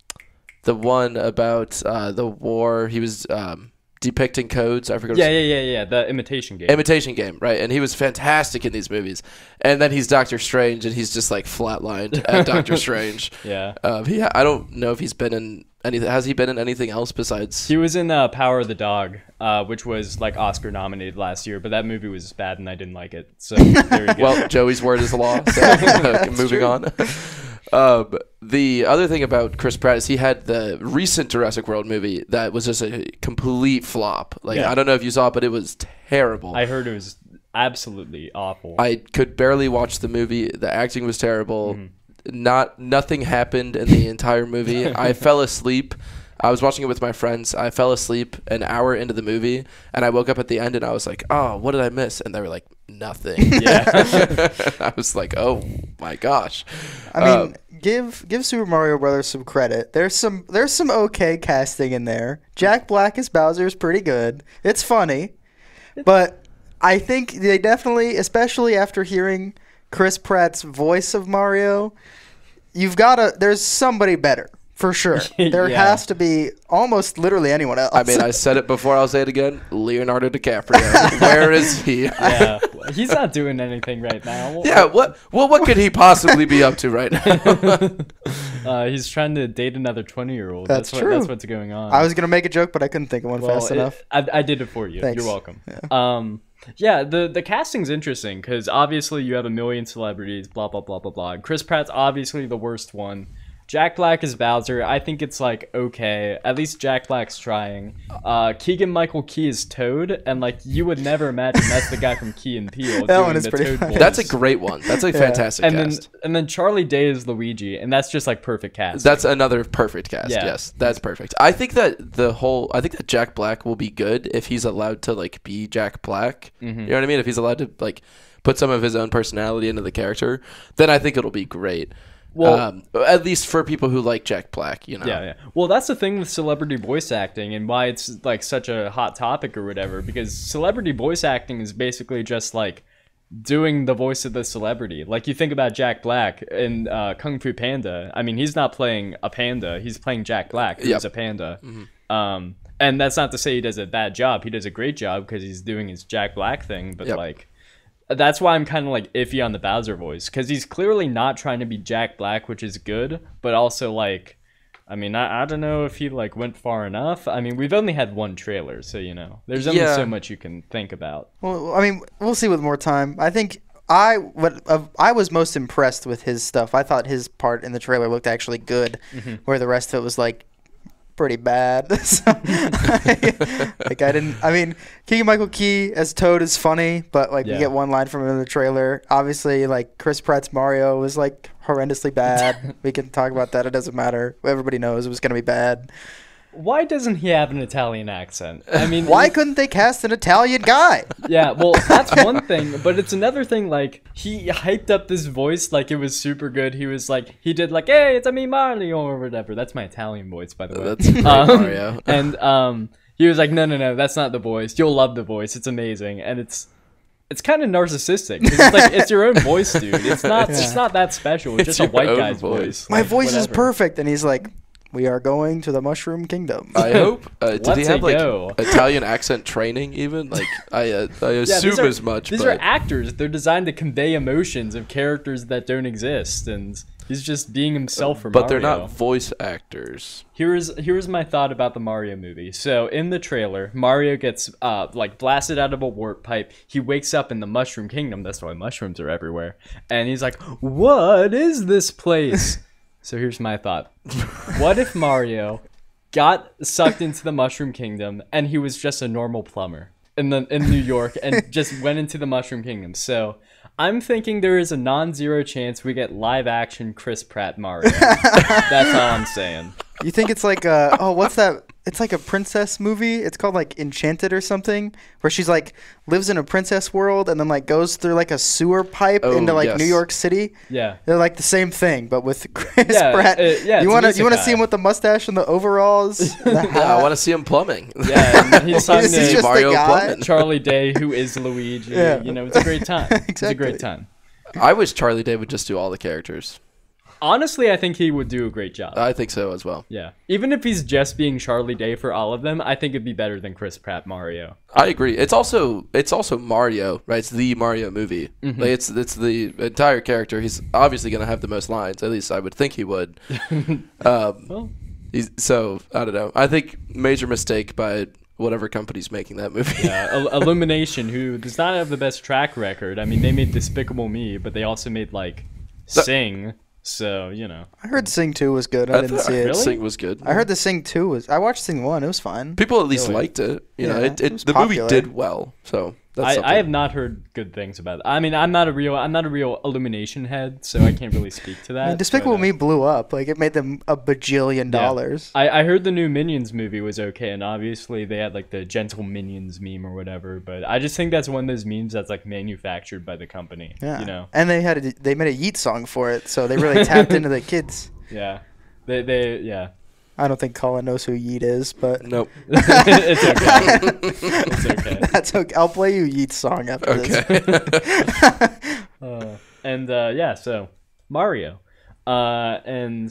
the one about uh, the war. He was um, depicting codes. I forget. yeah, yeah, yeah, yeah. The Imitation Game. Imitation Game, right? And he was fantastic in these movies. And then he's Doctor Strange, and he's just like flatlined at Doctor [LAUGHS] Strange. yeah. Um, he, I don't know if he's been in anything. Has he been in anything else besides? He was in uh, Power of the Dog, uh, which was like Oscar nominated last year, but that movie was bad and I didn't like it. So [LAUGHS] there you go. well, Joey's word is law. So [LAUGHS] [LAUGHS] uh, moving on. Um, the other thing about Chris Pratt is he had the recent Jurassic World movie that was just a complete flop. Like Yeah. I don't know if you saw it, but it was terrible. I heard it was absolutely awful. I could barely watch the movie. The acting was terrible. Mm-hmm. Not nothing happened in the entire movie. I [LAUGHS] fell asleep. I was watching it with my friends. I fell asleep an hour into the movie, and I woke up at the end, and I was like, "Oh, what did I miss?" And they were like, "Nothing." [LAUGHS] yeah. [LAUGHS] I was like, "Oh my gosh." I mean, Um, give give Super Mario Brothers some credit. There's some there's some okay casting in there. Jack Black as Bowser is pretty good. It's funny, but I think they definitely, especially after hearing Chris Pratt's voice of Mario, you've got to. There's somebody better for sure. [LAUGHS] There Yeah. has to be almost literally anyone else. I mean, I said it before. I'll say it again. Leonardo DiCaprio. [LAUGHS] Where is he? yeah. He's not doing anything right now. Yeah. What? Well, what could he possibly be up to right now? [LAUGHS] Uh, he's trying to date another 20 year old. That's what, true. That's what's going on. I was gonna make a joke, but I couldn't think of one Well, fast it- enough. I, I did it for you. Thanks. You're welcome. Um, yeah, the the casting's interesting because obviously you have a million celebrities, blah blah blah blah blah. Chris Pratt's obviously the worst one, Jack Black is Bowser. I think it's like okay. At least Jack Black's trying. Uh, Keegan Michael Key is Toad, and like you would never imagine that's the guy from Key and Peele. [LAUGHS] That one is pretty Toad funny. voice. That's a great one. That's a fantastic and then cast. and then Charlie Day is Luigi, and that's just like perfect cast. That's another perfect cast. Yeah. Yes, that's perfect. I think that the whole, I think that Jack Black will be good if he's allowed to like be Jack Black. Mm-hmm. You know what I mean? If he's allowed to like put some of his own personality into the character, then I think it'll be great. Well- um, at least for people who like Jack Black, you know. Yeah, yeah. Well, that's the thing with celebrity voice acting and why it's like such a hot topic or whatever. Because celebrity voice acting is basically just like doing the voice of the celebrity. Like you think about Jack Black in uh, Kung Fu Panda. I mean, he's not playing a panda; he's playing Jack Black, who's Yep. Mm-hmm. a panda. Um, and that's not to say he does a bad job. He does a great job because he's doing his Jack Black thing. But Yep. like. That's why I'm kind of like iffy on the Bowser voice because he's clearly not trying to be Jack Black, which is good, but also like I mean, I, I don't know if he like went far enough. I mean, we've only had one trailer, so you know, there's only Yeah. so much you can think about. Well, I mean, we'll see with more time. I think I what uh, I was most impressed with his stuff. I thought his part in the trailer looked actually good, Mm-hmm. where the rest of it was like pretty bad. [LAUGHS] like I didn't. I mean, Keegan Michael Key as Toad is funny, but like Yeah. we get one line from him in the trailer. Obviously, like Chris Pratt's Mario was like horrendously bad. [LAUGHS] we can talk about that. It doesn't matter. Everybody knows it was gonna be bad. Why doesn't he have an Italian accent? I mean, Why he- couldn't they cast an Italian guy? [LAUGHS] Yeah, well, that's one [LAUGHS] thing, but it's another thing. Like he hyped up this voice like it was super good. He was like, he did like, "Hey, it's a me Mario" or whatever. That's my Italian voice, by the way. That's great, Um, Mario. [LAUGHS] and um, he was like, "No, no, no, that's not the voice. You'll love the voice. It's amazing." And it's it's kind of narcissistic. It's like it's your own voice, dude. It's not it's not that special. It's, It's just a your white guy's voice. voice. My Like, voice is perfect, and he's like, "We are going to the Mushroom Kingdom." I [LAUGHS] hope. Uh, did he have like go. Italian accent training? Even like [LAUGHS] I, uh, I assume these are- as much. These but are actors. They're designed to convey emotions of characters that don't exist, and he's just being himself for but they're not voice actors. Here's here's my thought about the Mario movie. So in the trailer, Mario gets uh like blasted out of a warp pipe. He wakes up in the Mushroom Kingdom. That's why mushrooms are everywhere. And he's like, "What is this place?" [LAUGHS] so here's my thought. What if Mario got sucked into the Mushroom Kingdom and he was just a normal plumber in the in New York and [LAUGHS] just went into the Mushroom Kingdom? So I'm thinking there is a non-zero chance we get live action Chris Pratt Mario. [LAUGHS] That's all I'm saying. You think it's like uh oh what's that? It's like a princess movie. It's called like Enchanted or something, where she's like lives in a princess world and then like goes through like a sewer pipe Oh, into like yes. New York City. Yeah. They're like the same thing, but with [LAUGHS] Chris Yeah, Pratt. uh, yeah, you wanna you wanna see him with the mustache and the overalls? [LAUGHS] the Yeah, I want to see him plumbing. [LAUGHS] Yeah, and he's talking Is to just Mario the guy? plumbing. Charlie Day, who is Luigi. Yeah. You know, it's a great time. exactly. It's a great time. I wish Charlie Day would just do all the characters. Honestly, I think he would do a great job. I think so as well. yeah. Even if he's just being Charlie Day for all of them, I think it'd be better than Chris Pratt Mario. I agree. It's also it's also Mario, right? It's the Mario movie. Mm-hmm. Like it's it's the entire character. He's obviously gonna have the most lines. At least I would think he would. [LAUGHS] um, Well, he's, so I don't know. I think major mistake by whatever company's making that movie. yeah, [LAUGHS] Illumination, who does not have the best track record. I mean, they made Despicable Me, but they also made like Sing. So you know, I heard mm. Sing Two was good. I, didn't thought see it. Really? Sing was good. I heard the Sing Two was. I watched Sing One. It was fine. people at least Really? liked it. You know, it, it it, the popular. movie did well. So that's I. I have not heard good things about it. I mean, I'm not a real I'm not a real Illumination head, so I can't really speak to [LAUGHS] that. I mean, Despicable but, uh, Me blew up. Like it made them a bajillion dollars. I, I heard the new Minions movie was okay, and obviously they had like the Gentle Minions meme or whatever. But I just think that's one of those memes that's like manufactured by the company. Yeah. You know. And they had a, they made a Yeat song for it, so they really tapped [LAUGHS] into the kids. Yeah. They they yeah. I don't think Colin knows who Yeat is, but Nope. [LAUGHS] it's okay. it's okay. [LAUGHS] that's okay. I'll play you Yeat's song after this. Okay. [LAUGHS] Uh, and uh, yeah, so Mario, uh, and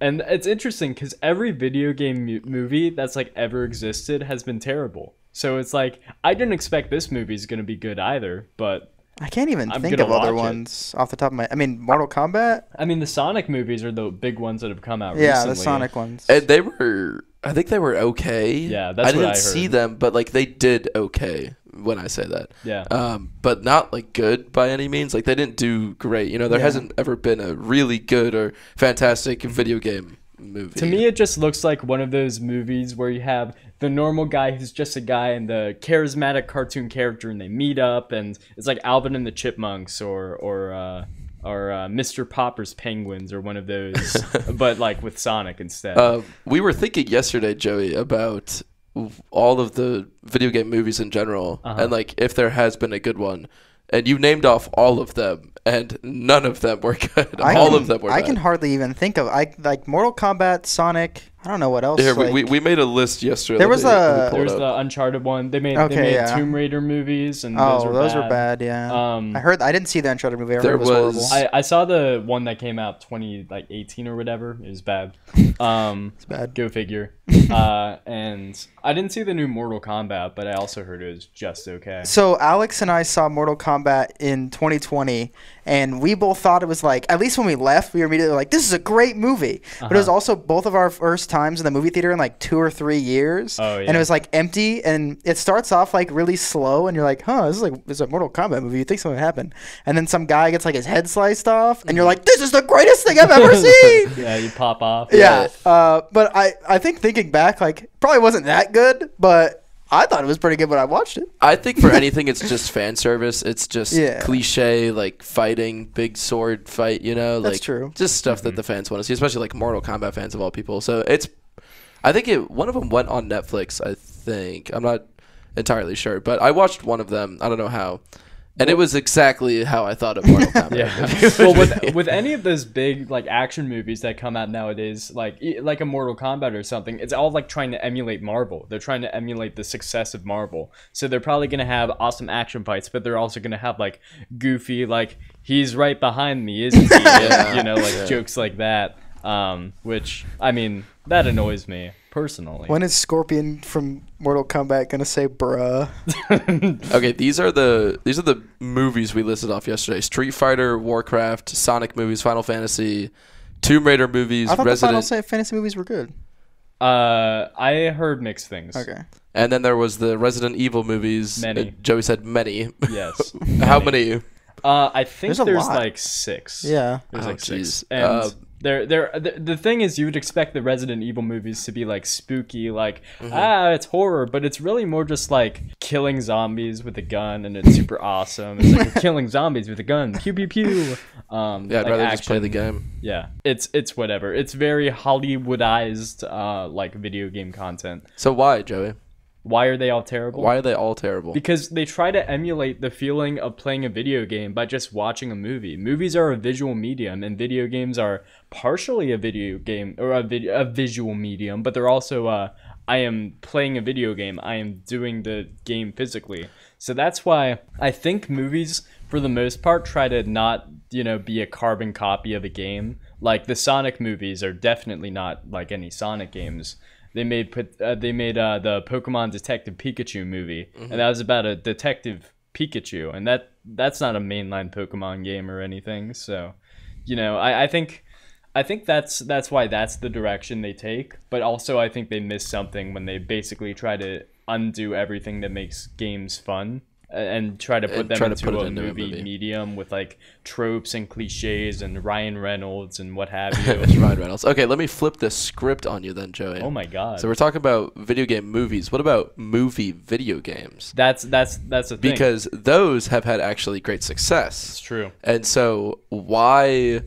and it's interesting because every video game mu- movie that's like ever existed has been terrible. So it's like I didn't expect this movie is gonna be good either, but I can't even I'm think of other watch it. ones off the top of my. I mean, Mortal Kombat. I mean the Sonic movies are the big ones that have come out Yeah, recently. the Sonic ones. and they were. I think they were okay. Yeah, that's I what didn't I see them, but like they did okay. when I say that. Yeah. Um, but not like good by any means. Like they didn't do great. You know, there Yeah. hasn't ever been a really good or fantastic video game movie. To me, it just looks like one of those movies where you have the normal guy who's just a guy and the charismatic cartoon character, and they meet up, and it's like Alvin and the Chipmunks or or uh, or uh, Mr. Popper's Penguins or one of those, [LAUGHS] but like with Sonic instead. Uh, we were thinking yesterday, Joey, about all of the video game movies in general, Uh-huh. and like if there has been a good one. And you named off all of them, and none of them were good. I all can- of them were I bad. can hardly even think of I like Mortal Kombat, Sonic. I don't know what else. Here, like, we, we, we made a list yesterday. There was me- a- pull it There's up. the Uncharted one. They made Okay, they made yeah. Tomb Raider movies, and oh, those were those bad. were bad. Yeah, Um, I heard. I didn't see the Uncharted movie. I heard There it was, was- horrible. I, I saw the one that came out 20 like 18 or whatever. It was bad. [LAUGHS] Um, it's bad. go figure. [LAUGHS] uh, and I didn't see the new Mortal Kombat, but I also heard it was just okay. So Alex and I saw Mortal Kombat in 2020, and we both thought it was like at least when we left, we were immediately like, "This is a great movie." But it was Uh-huh. also both of our first times in the movie theater in like two or three years, Oh, yeah. and it was like empty. And it starts off like really slow, and you're like, "Huh, this is like this is a Mortal Kombat movie." You think something happened, and then some guy gets like his head sliced off, and you're like, "This is the greatest thing I've ever [LAUGHS] seen." yeah, you pop off. yeah. Uh, but I I think thinking back, like probably wasn't that good, but I thought it was pretty good when I watched it. I think for [LAUGHS] anything, it's just fan service. It's just Yeah. cliche, like fighting, big sword fight. You know, That's true. just stuff that mm-hmm. the fans want to see, especially like Mortal Kombat fans of all people. So it's, I think it. One of them went on Netflix. I think I'm not entirely sure, but I watched one of them. I don't know how, and it was exactly how I thought of Mortal [LAUGHS] Kombat. Yeah. well, [LAUGHS] with with any of those big like action movies that come out nowadays, like like a Mortal Kombat or something, it's all like trying to emulate Marvel. They're trying to emulate the success of Marvel. So they're probably gonna have awesome action fights, but they're also gonna have like goofy, like he's right behind me, isn't he? [LAUGHS] Yeah. you know, like Yeah. jokes like that. Um, which I mean, that annoys me personally. When is Scorpion from Mortal Kombat gonna say "bruh"? [LAUGHS] Okay, these are the these are the movies we listed off yesterday: Street Fighter, Warcraft, Sonic movies, Final Fantasy, Tomb Raider movies, I thought the Final Fantasy movies were good. uh, I heard mixed things. Okay. and then there was the Resident Evil movies. Many. Uh, Joey said many. [LAUGHS] Yes. How many? Uh, I think There's there's, like six. Yeah. There's Oh, like six. jeez. And Uh, there, there. The, the thing is, you would expect the Resident Evil movies to be like spooky, like Mm-hmm. ah, it's horror, but it's really more just like killing zombies with a gun, and it's super awesome. It's like [LAUGHS] killing zombies with a gun, pew pew pew. Um, Yeah, I'd like rather just play the game. Yeah, it's it's whatever. It's very Hollywoodized, uh, like video game content. So why, Joey? Why are they all terrible? Why are they all terrible? Because they try to emulate the feeling of playing a video game by just watching a movie. Movies are a visual medium, and video games are partially a video game or a, vid- a visual medium, but they're also uh, I am playing a video game. I am doing the game physically. So that's why I think movies, for the most part, try to not you know be a carbon copy of a game. Like the Sonic movies are definitely not like any Sonic games they made put uh, they made uh, the Pokemon Detective Pikachu movie, and that was about a detective Pikachu, and that that's not a mainline Pokemon game or anything. So, you know, I, I think I think that's that's why that's the direction they take. But also, I think they miss something when they basically try to undo everything that makes games fun and try to put them into, put a, into a movie movie. medium with like tropes and cliches and Ryan Reynolds and what have [LAUGHS] It's you. Ryan Reynolds. Okay, let me flip the script on you then, Joey. oh my god. So we're talking about video game movies. What about movie video games? that's that's that's a thing. Because those have had actually great success. it's true. And so why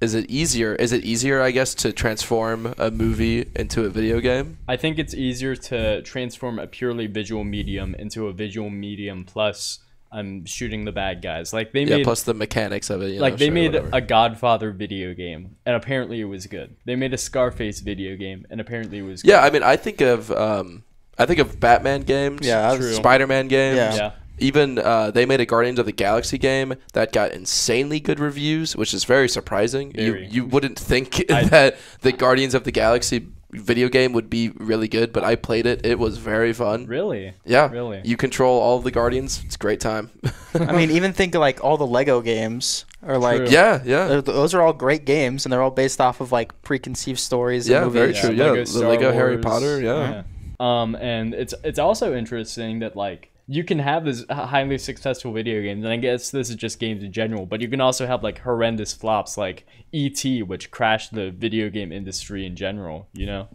is it easier? Is it easier, I guess, to transform a movie into a video game? I think it's easier to transform a purely visual medium into a visual medium plus I'm shooting the bad guys. Like they Yeah, made plus the mechanics of it. You like know, they sure, made whatever. a Godfather video game and apparently it was good. They made a Scarface video game and apparently it was good. Yeah, I mean, I think of um, I think of Batman games. Yeah, True. Spider-Man games. Yeah. Yeah. Even uh, they made a Guardians of the Galaxy game that got insanely good reviews, which is very surprising. Very. You you wouldn't think [LAUGHS] I- that the Guardians of the Galaxy video game would be really good, but I played it. It was very fun. Really? Yeah, Really? You control all of the Guardians. It's a great time. [LAUGHS] I mean, even think of like all the Lego games are like. True. yeah, yeah, Those are all great games, and they're all based off of like preconceived stories. Yeah, and very true. yeah, the Star Lego Harry Wars. Potter, yeah. Um and it's it's also interesting that like you can have this highly successful video games, and I guess this is just games in general, but you can also have like horrendous flops like E.T., which crashed the video game industry in general. You know?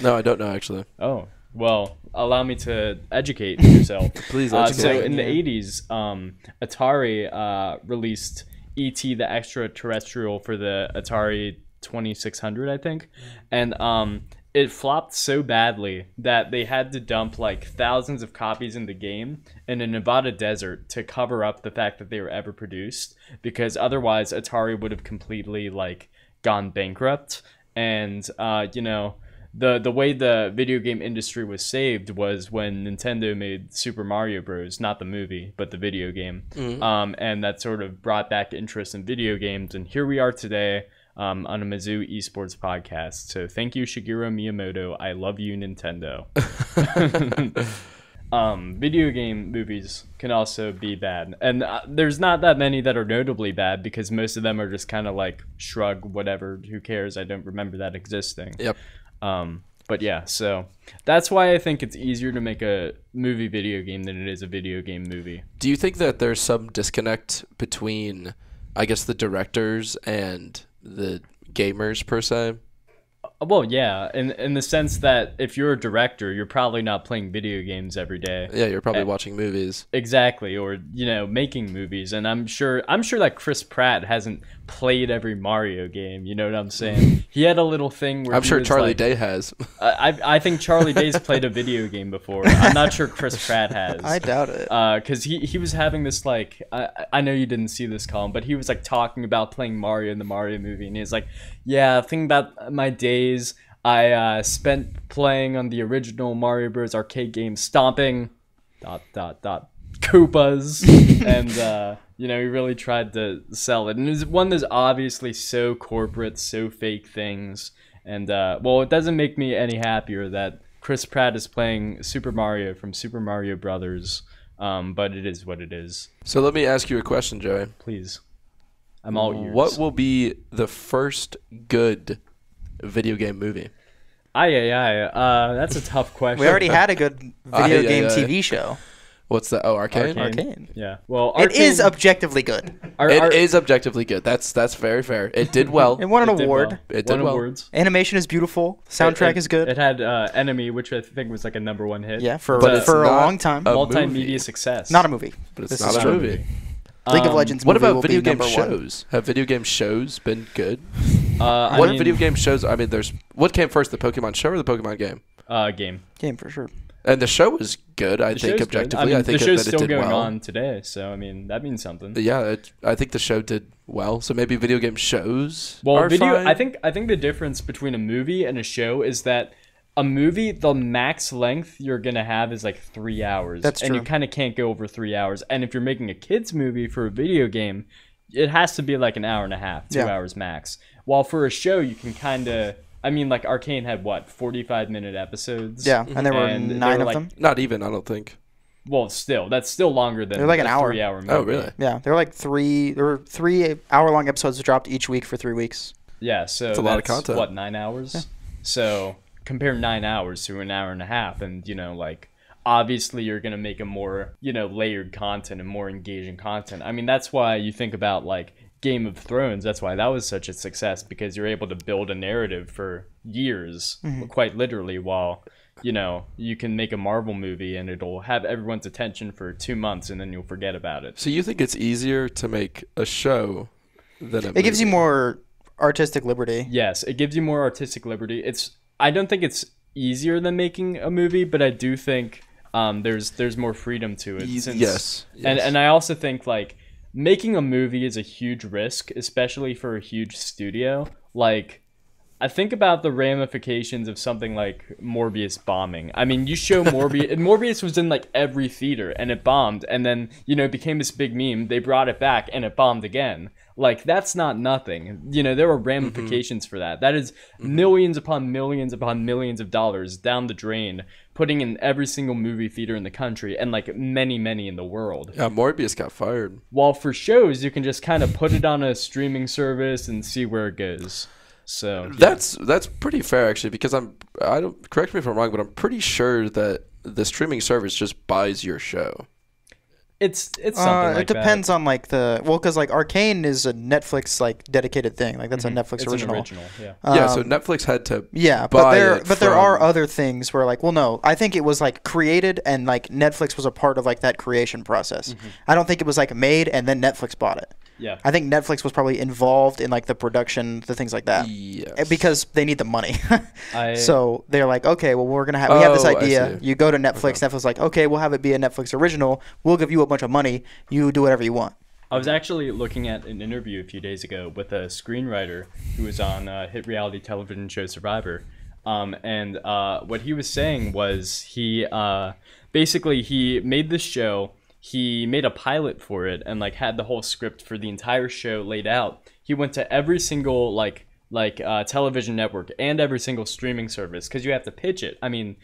No, I don't know actually. Oh, well, allow me to educate [LAUGHS] yourself. [LAUGHS] Please Uh, so me. in the 80s, um, Atari uh, released E.T. the extraterrestrial for the Atari 2600, I think, and um, it flopped so badly that they had to dump like thousands of copies in the game in a Nevada desert to cover up the fact that they were ever produced, because otherwise Atari would have completely like gone bankrupt, and uh, you know the the way the video game industry was saved was when Nintendo made Super Mario Bros. Not the movie, but the video game, um, and that sort of brought back interest in video games. And here we are today um, on a Mizzou Esports podcast. So thank you, Shigeru Miyamoto. I love you, Nintendo. [LAUGHS] um, video game movies can also be bad, and uh, there's not that many that are notably bad because most of them are just kind of like shrug, whatever. Who cares? I don't remember that existing. Yep. Um, but yeah, so that's why I think it's easier to make a movie video game than it is a video game movie. Do you think that there's some disconnect between, I guess, the directors and the gamers per se? Uh, Well, yeah, in in the sense that if you're a director, you're probably not playing video games every day. Yeah, you're probably Eh. watching movies. Exactly, or you know, making movies, and I'm sure I'm sure that Chris Pratt hasn't played every Mario game. You know what I'm saying? [LAUGHS] he had a little thing where I'm sure Charlie like- Day has. [LAUGHS] I I I think Charlie Day's played a video game before. I'm not sure Chris [LAUGHS] Pratt has. I doubt it. Uh because he, he was having this like I, I know you didn't see this Colin but he was like talking about playing mario in the mario movie and he's like yeah think about my days i uh, spent playing on the original mario bros arcade game stomping dot dot dot [LAUGHS] koopas [LAUGHS] and uh, you know he really tried to sell it and it's one that's obviously so corporate so fake things and uh, well it doesn't make me any happier that chris pratt is playing super mario from super mario brothers um, but it is what it is. So let me ask you a question, Joey. Please, I'm all ears. What will be the first good video game movie? Aye, aye, aye. Uh, that's a tough question. we already had a good [LAUGHS] video Aye, aye, game aye. TV show. What's the oh arcade? Arcane. Arcane. Yeah. Well, It is objectively good. Ar- It is Ar- objectively good. That's that's very fair. It did well. [LAUGHS] It won an it did award. well. It Won well. awards. Animation is beautiful. Soundtrack It- is good. It had uh, Enemy, which I think was like a number one hit. yeah, for But it's for a not long time. a multimedia movie. success. not a movie. but it's This not is a true. movie. League of Um, Legends. What movie about will video be game number one. shows? Have video game shows been good? Uh, I what mean, video game shows? I mean, there's what came first, the Pokemon show or the Pokemon game? uh, game? Game for sure. And the show was good. I The think objectively, I, mean, I think the it- show's still did going well. on today, so I mean that means something. Yeah, it, I think the show did well. So maybe video game shows. Well, are video. fine. I think I think the difference between a movie and a show is that a movie, the max length you're gonna have is like three hours. That's and you kind of can't go over three hours. And if you're making a kids movie for a video game, it has to be like an hour and a half, two Yeah. hours max. While for a show, you can kind of. I mean, like Arcane had what, 45 minute episodes? Yeah, and there were And they nine were of like- them. not even. I don't think. Well, still, that's still longer than They're like an a hour. three hour oh, movie. Oh, really? Yeah, there were like three. There were three hour-long episodes dropped each week for three weeks. Yeah, so That's a lot of content. What nine hours? Yeah. So compare nine hours to an hour and a half, and you know, like obviously you're gonna make a more you know layered content and more engaging content. I mean, that's why you think about like Game of Thrones. That's why that was such a success because you're able to build a narrative for years, quite literally, while you know you can make a Marvel movie and it'll have everyone's attention for two months and then you'll forget about it. So you think it's easier to make a show than a movie? It gives you more artistic liberty. Yes, it gives you more artistic liberty. It's I don't think it's easier than making a movie, but I do think um, there's there's more freedom to it. Since- yes, and and I also think like making a movie is a huge risk, especially for a huge studio. Like I think about the ramifications of something like Morbius bombing. I mean, you show Morbius, [LAUGHS] and Morbius was in like every theater, and it bombed, and then you know it became this big meme. They brought it back, and it bombed again. Like that's not nothing. You know there were mm-hmm. ramifications for that. That is mm-hmm. millions upon millions upon millions of dollars down the drain, putting in every single movie theater in the country, and like many many in the world. Yeah, Morbius got fired. While for shows, you can just kind of put it on a streaming service and see where it goes. So yeah. That's that's pretty fair actually because I'm I don't correct me if I'm wrong, but I'm pretty sure that the streaming service just buys your show. It's it's something Uh, like it depends on like the well, because like Arcane is a Netflix like dedicated thing. Like that's that. a Netflix it's original. An original, yeah. yeah, so Um, Netflix had to. Yeah, but there it but there are other things where like well no, I think it was like created and like Netflix was a part of like that creation process. Mm-hmm. I don't think it was like made and then Netflix bought it. Yeah. I think Netflix was probably involved in like the production, the things like that. Yes. Because they need the money. [LAUGHS] I so they're like, okay, well we're gonna have we have this Oh, idea. You go to Netflix, Netflix is like, okay, we'll have it be a Netflix original. We'll give you a bunch of money. You do whatever you want. I was actually looking at an interview a few days ago with a screenwriter who was on uh, hit reality television show Survivor, um, and uh, what he was saying was he uh, basically he made this show. He made a pilot for it and like had the whole script for the entire show laid out. He went to every single like like uh, television network and every single streaming service because you have to pitch it. I mean,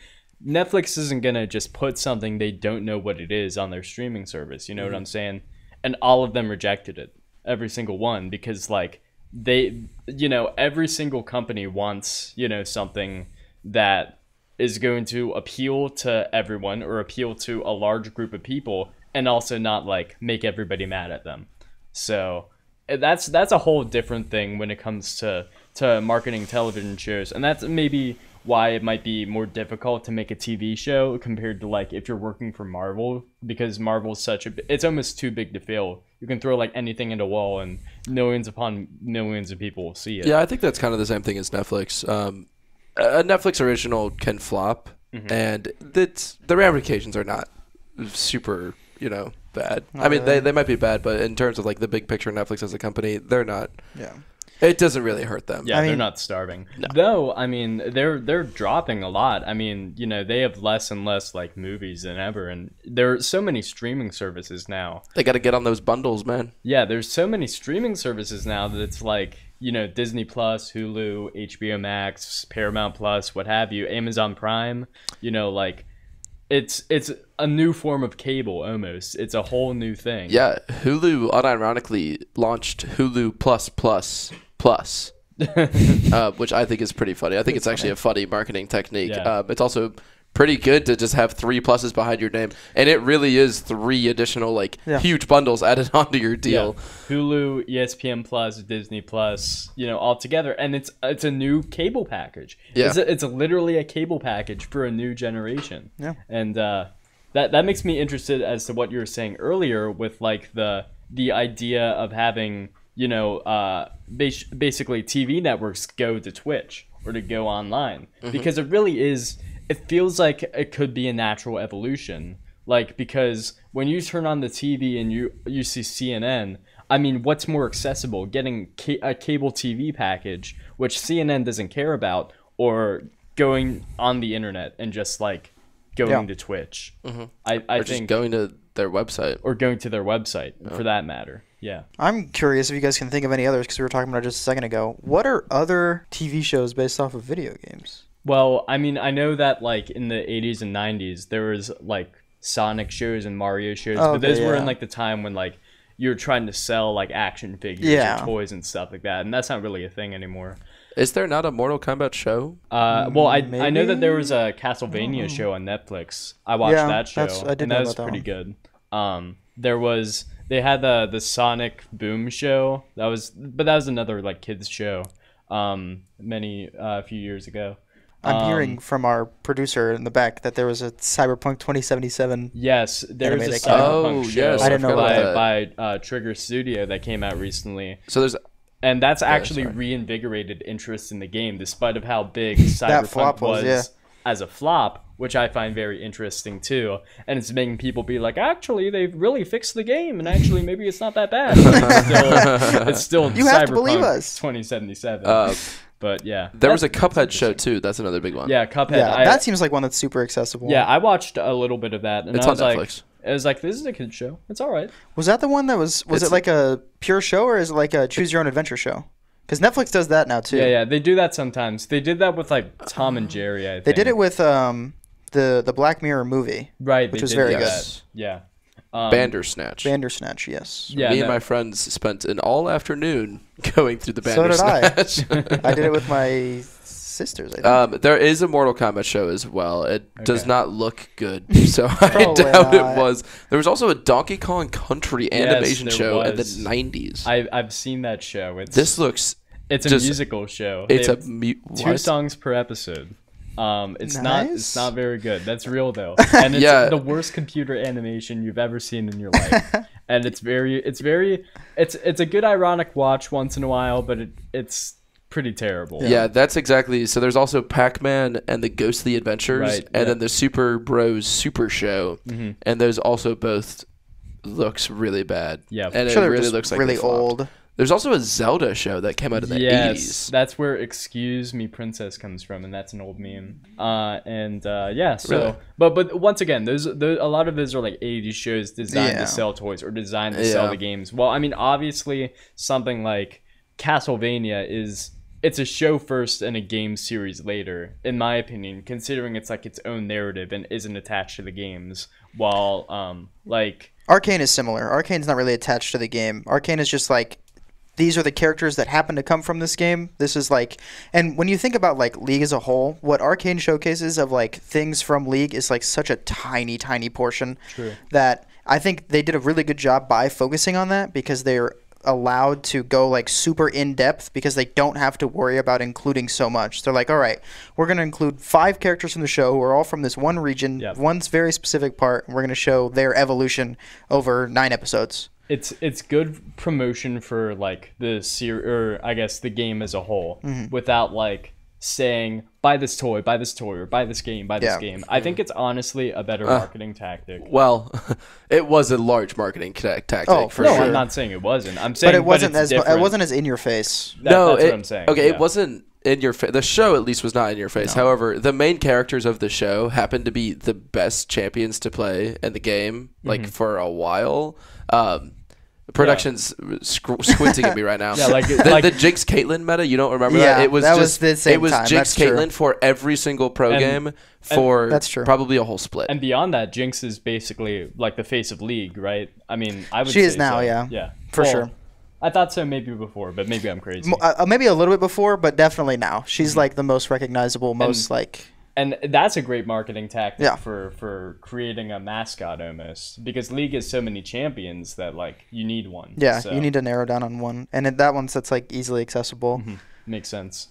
Netflix isn't gonna just put something they don't know what it is on their streaming service. You know what I'm saying? And all of them rejected it, every single one, because like they, you know, every single company wants you know something that is going to appeal to everyone or appeal to a large group of people, and also not like make everybody mad at them. So eh, that's that's a whole different thing when it comes to to marketing television shows, and that's maybe why it might be more difficult to make a TV show compared to like if you're working for Marvel because Marvel's such a it's almost too big to fail. You can throw like anything at a wall and millions upon millions of people will see it. Yeah, I think that's kind of the same thing as Netflix. Um, a Netflix original can flop, Mm-hmm. and it's the ramifications are not super, you know, bad. I mean, they, really. they might be bad, but in terms of like the big picture, Netflix as a company, they're not. Yeah. It doesn't really hurt them. Yeah, I they're not starving. No. Though, I mean, they're they're dropping a lot. I mean, you know, they have less and less like movies than ever, and there are so many streaming services now. They got to get on those bundles, man. Yeah, there's so many streaming services now that it's like, you know, Disney Plus, Hulu, HBO Max, Paramount Plus, what have you, Amazon Prime, you know, like it's it's a new form of cable almost. It's a whole new thing. Yeah, Hulu unironically launched Hulu Plus Plus Plus, [LAUGHS] uh, which I think is pretty funny. I think it's actually a funny marketing technique. Yeah. Um, it's also pretty good to just have three pluses behind your name, and it really is three additional like Yeah. huge bundles added [LAUGHS] onto your Yeah. deal. Hulu, E ESPN Plus, Disney Plus, you know, all together, and it's it's a new cable package. Yeah. it's, a, it's literally a cable package for a new generation. Yeah. and uh, that that makes me interested as to what you were saying earlier with like the the idea of having you know uh, bas- basically TV networks go to Twitch or to go online because it really is. It feels like it could be a natural evolution like because when you turn on the TV and you you see CNN, I mean, what's more accessible, getting ca- a cable TV package, which CNN doesn't care about, or going on the internet and just like going Yeah. to Twitch? Mm-hmm. I I Or just think going to their website. or going to their website for that matter. Yeah. I'm curious if you guys can think of any others because we were talking about it just a second ago. What are other TV shows based off of video games? Well, I mean, I know that like in the 80s and 90s there was like Sonic shows and Mario shows, Oh, but those okay, were yeah. in like the time when like you're trying to sell like action figures Yeah. or toys and stuff like that, and that's not really a thing anymore. Is there not a Mortal Kombat show? Uh, well, I I know that there was a Castlevania show on Netflix. I watched Yeah, that show, that's- I did and know that was that pretty good. Um, there was they had the the Sonic Boom show. That was, but that was another like kids show. Um, many uh, a few years ago. I'm Um, hearing from our producer in the back that there was a Cyberpunk 2077. Yes, there's a Animated cyberpunk Oh, show yes, I didn't know by, that. by uh, Trigger Studio that came out recently, So there's and that's actually sorry. reinvigorated interest in the game, despite of how big [LAUGHS] Cyberpunk flop was, was, yeah. as a flop, which I find very interesting too. And it's making people be like, actually, they've really fixed the game, and actually, maybe it's not that bad. [LAUGHS] It's still, it's still You have to believe Cyberpunk us. 2077. uh, but yeah, there was a Cuphead show too. That's another big one. Yeah, Cuphead. Yeah, I, that seems like one that's super accessible. yeah, I watched a little bit of that, and It's I on was like, Netflix. it was like, this is a kid show. It's all right. Was that the one that was? Was It's- it like a pure show or is it like a choose your own adventure show? Because Netflix does that now too. Yeah, yeah, they do that sometimes. They did that with like Tom and Jerry. I think They did it with um the the Black Mirror movie, right, which they was did very do good. Yeah, um, Bandersnatch. Bandersnatch. Yes. Yeah, Me and my friends spent an all afternoon [LAUGHS] going through the Bandersnatch. So did I. Bandersnatch. [LAUGHS] I did it with my sisters. I think. Um, there is a Mortal Kombat show as well. It does not look good, [LAUGHS] so I doubt not. it was. There was also a Donkey Kong Country Yes, animation there show in the '90s. I I've seen that show. It's this looks. it's a just- musical show. It's They a mu- two what? songs per episode. Um, it's not it's not very good. That's [LAUGHS] real though, and it's Yeah. the [LAUGHS] worst computer animation you've ever seen in your life. [LAUGHS] and it's very it's very it's it's a good ironic watch once in a while, but it, it's pretty terrible. Yeah. that's exactly. So there's also Pac-Man and the Ghostly Adventures, Right, and yeah. Mm-hmm. then the Super Bros Super Show, and those also both looks really bad. Yeah. and I'm sure it really looks like really they flopped. old. There's also a Zelda show that came out in the yes, 80s. that's where "Excuse Me, Princess" comes from, and that's an old meme. Uh, and uh, yeah, so Really? but but once again, those, those a lot of those are like '80s shows designed Yeah. to sell toys or designed to sell the games. Well, I mean, obviously, something like Castlevania is it's a show first and a game series later, in my opinion, considering it's like its own narrative and isn't attached to the games. While um like Arcane is similar. Arcane's not really attached to the game. Arcane is just like these are the characters that happen to come from this game. This is like and when you think about like League as a whole, what Arcane showcases of like things from League is like such a tiny tiny portion True. that I think they did a really good job by focusing on that because they're allowed to go like super in depth because they don't have to worry about including so much. They're like, all right, we're going to include five characters from the show who are all from this one region, Yep. one very specific part, and we're going to show their evolution over nine episodes. It's it's good promotion for like the ser- or I guess the game as a whole Mm-hmm. without like saying buy this toy, buy this toy, or buy this game, buy this Yeah. game. I think it's honestly a better Uh, marketing tactic. Well, [LAUGHS] it was a large marketing ta- tactic Oh, for no, no, sure. I'm not saying it wasn't. I'm saying But it wasn't it's as mu- it wasn't as in your face. That- no, that's it, what I'm saying. Okay, yeah. it wasn't in your face. The show at least was not in your face. However, the main characters of the show happened to be the best champions to play in the game, like Mm-hmm. for a while. Um, production's squ- squinting at me right now. [LAUGHS] Yeah, like- the, like- the Jinx Caitlyn meta. You don't remember Yeah, that? It was that just was the same it was time, Jinx that's true. Caitlyn for every single pro And- game for That's true. probably a whole split. And beyond that, Jinx is basically like the face of League, right? I mean, I would She is now, so. yeah. Yeah. For Well, sure. I thought so maybe before, but maybe I'm crazy. Uh, maybe a little bit before, but definitely now. She's Mm-hmm. like the most recognizable, most like and that's a great marketing tactic Yeah. for for creating a mascot almost because league has so many champions that like you need one yeah. So, You need to narrow down on one, and it, that one's that's like easily accessible. Mm-hmm. makes sense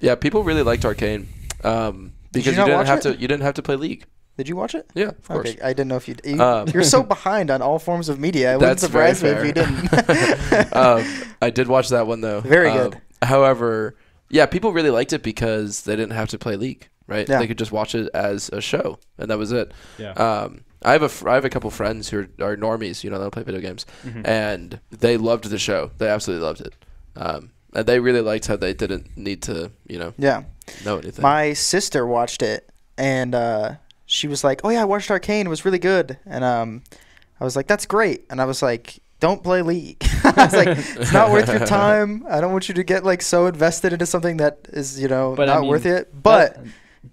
yeah, people really liked Arcane um, because you you, didn't have it? to. You didn't have to play League. Did you watch it? Yeah, of course. Okay, I didn't know if you. you Um, you're so [LAUGHS] behind on all forms of media. It wouldn't That's very surprise me if you didn't. [LAUGHS] um, I did watch that one though. Very Um, good. However, yeah, people really liked it because they didn't have to play League, right? Yeah. They could just watch it as a show, and that was it. yeah Um, I have a fr- I have a couple friends who are, are normies, you know, they don't play video games, Mm-hmm. and they loved the show. They absolutely loved it, um, and they really liked how they didn't need to, you know, yeah. know anything. My sister watched it, and uh, she was like, "Oh yeah, I watched Arcane. It was really good." And um, I was like, "That's great." And I was like, "Don't play League." [LAUGHS] I was like, "It's not worth your [LAUGHS] time. I don't want you to get like so invested into something that is, you know, But I not mean, worth it." But that-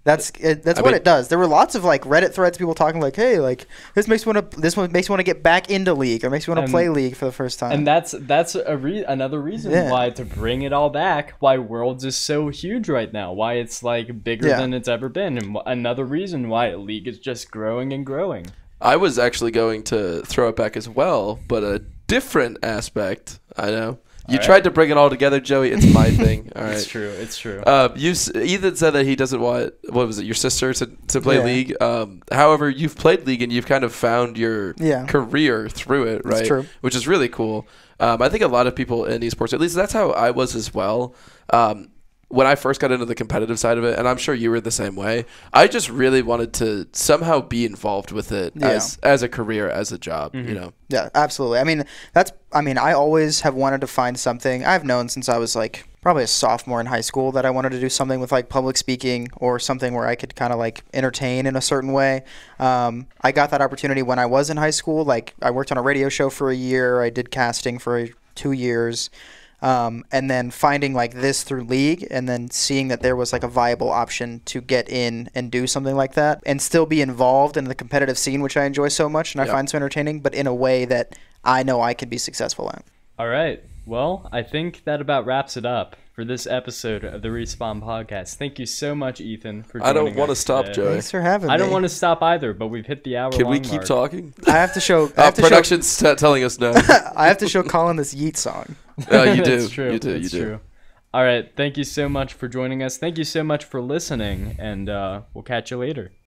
that's it, that's I what mean- it does. There were lots of like Reddit threads, people talking like, "Hey, like this makes me want to this one makes me want to get back into League, or makes me want to And- play League for the first time." and that's that's a re- another reason Yeah. why to bring it all back why worlds is so huge right now why it's like bigger Yeah. than it's ever been and wh- another reason why league is just growing and growing I was actually going to throw it back as well, but a different aspect. I know you All right. tried to bring it all together, Joey. It's my [LAUGHS] thing. All right. it's true it's true Um, you Ethan said that he doesn't want what was it your sister to, to play Yeah. league. Um, however, you've played league and you've kind of found your Yeah. career through it, That's right? true. Which is really cool. Um, I think a lot of people in esports, at least that's how I was as well. Um, when I first got into the competitive side of it, and I'm sure you were the same way. I just really wanted to somehow be involved with it Yeah. as as a career, as a job. Mm-hmm. You know, Yeah, absolutely. I mean, that's. I mean, I always have wanted to find something. I've known since I was like probably a sophomore in high school that I wanted to do something with like public speaking or something where I could kind of like entertain in a certain way. Um, I got that opportunity when I was in high school. Like, I worked on a radio show for a year. I did casting for two years. Um, and then finding like this through league and then seeing that there was like a viable option to get in and do something like that and still be involved in the competitive scene which i enjoy so much and yep. i find so entertaining but in a way that i know i can be successful at all right well i think that about wraps it up for this episode of the respawn podcast thank you so much ethan for i don't want to stop today. joey thanks for having i me. don't want to stop either but we've hit the hour can we keep mark. talking i have to show I have uh, to production's show, t- telling us no [LAUGHS] i have to show [LAUGHS] colin this Yeat song yeah, you do. it's true. You do. You do. True. All right. Thank you so much for joining us. Thank you so much for listening, and uh, we'll catch you later.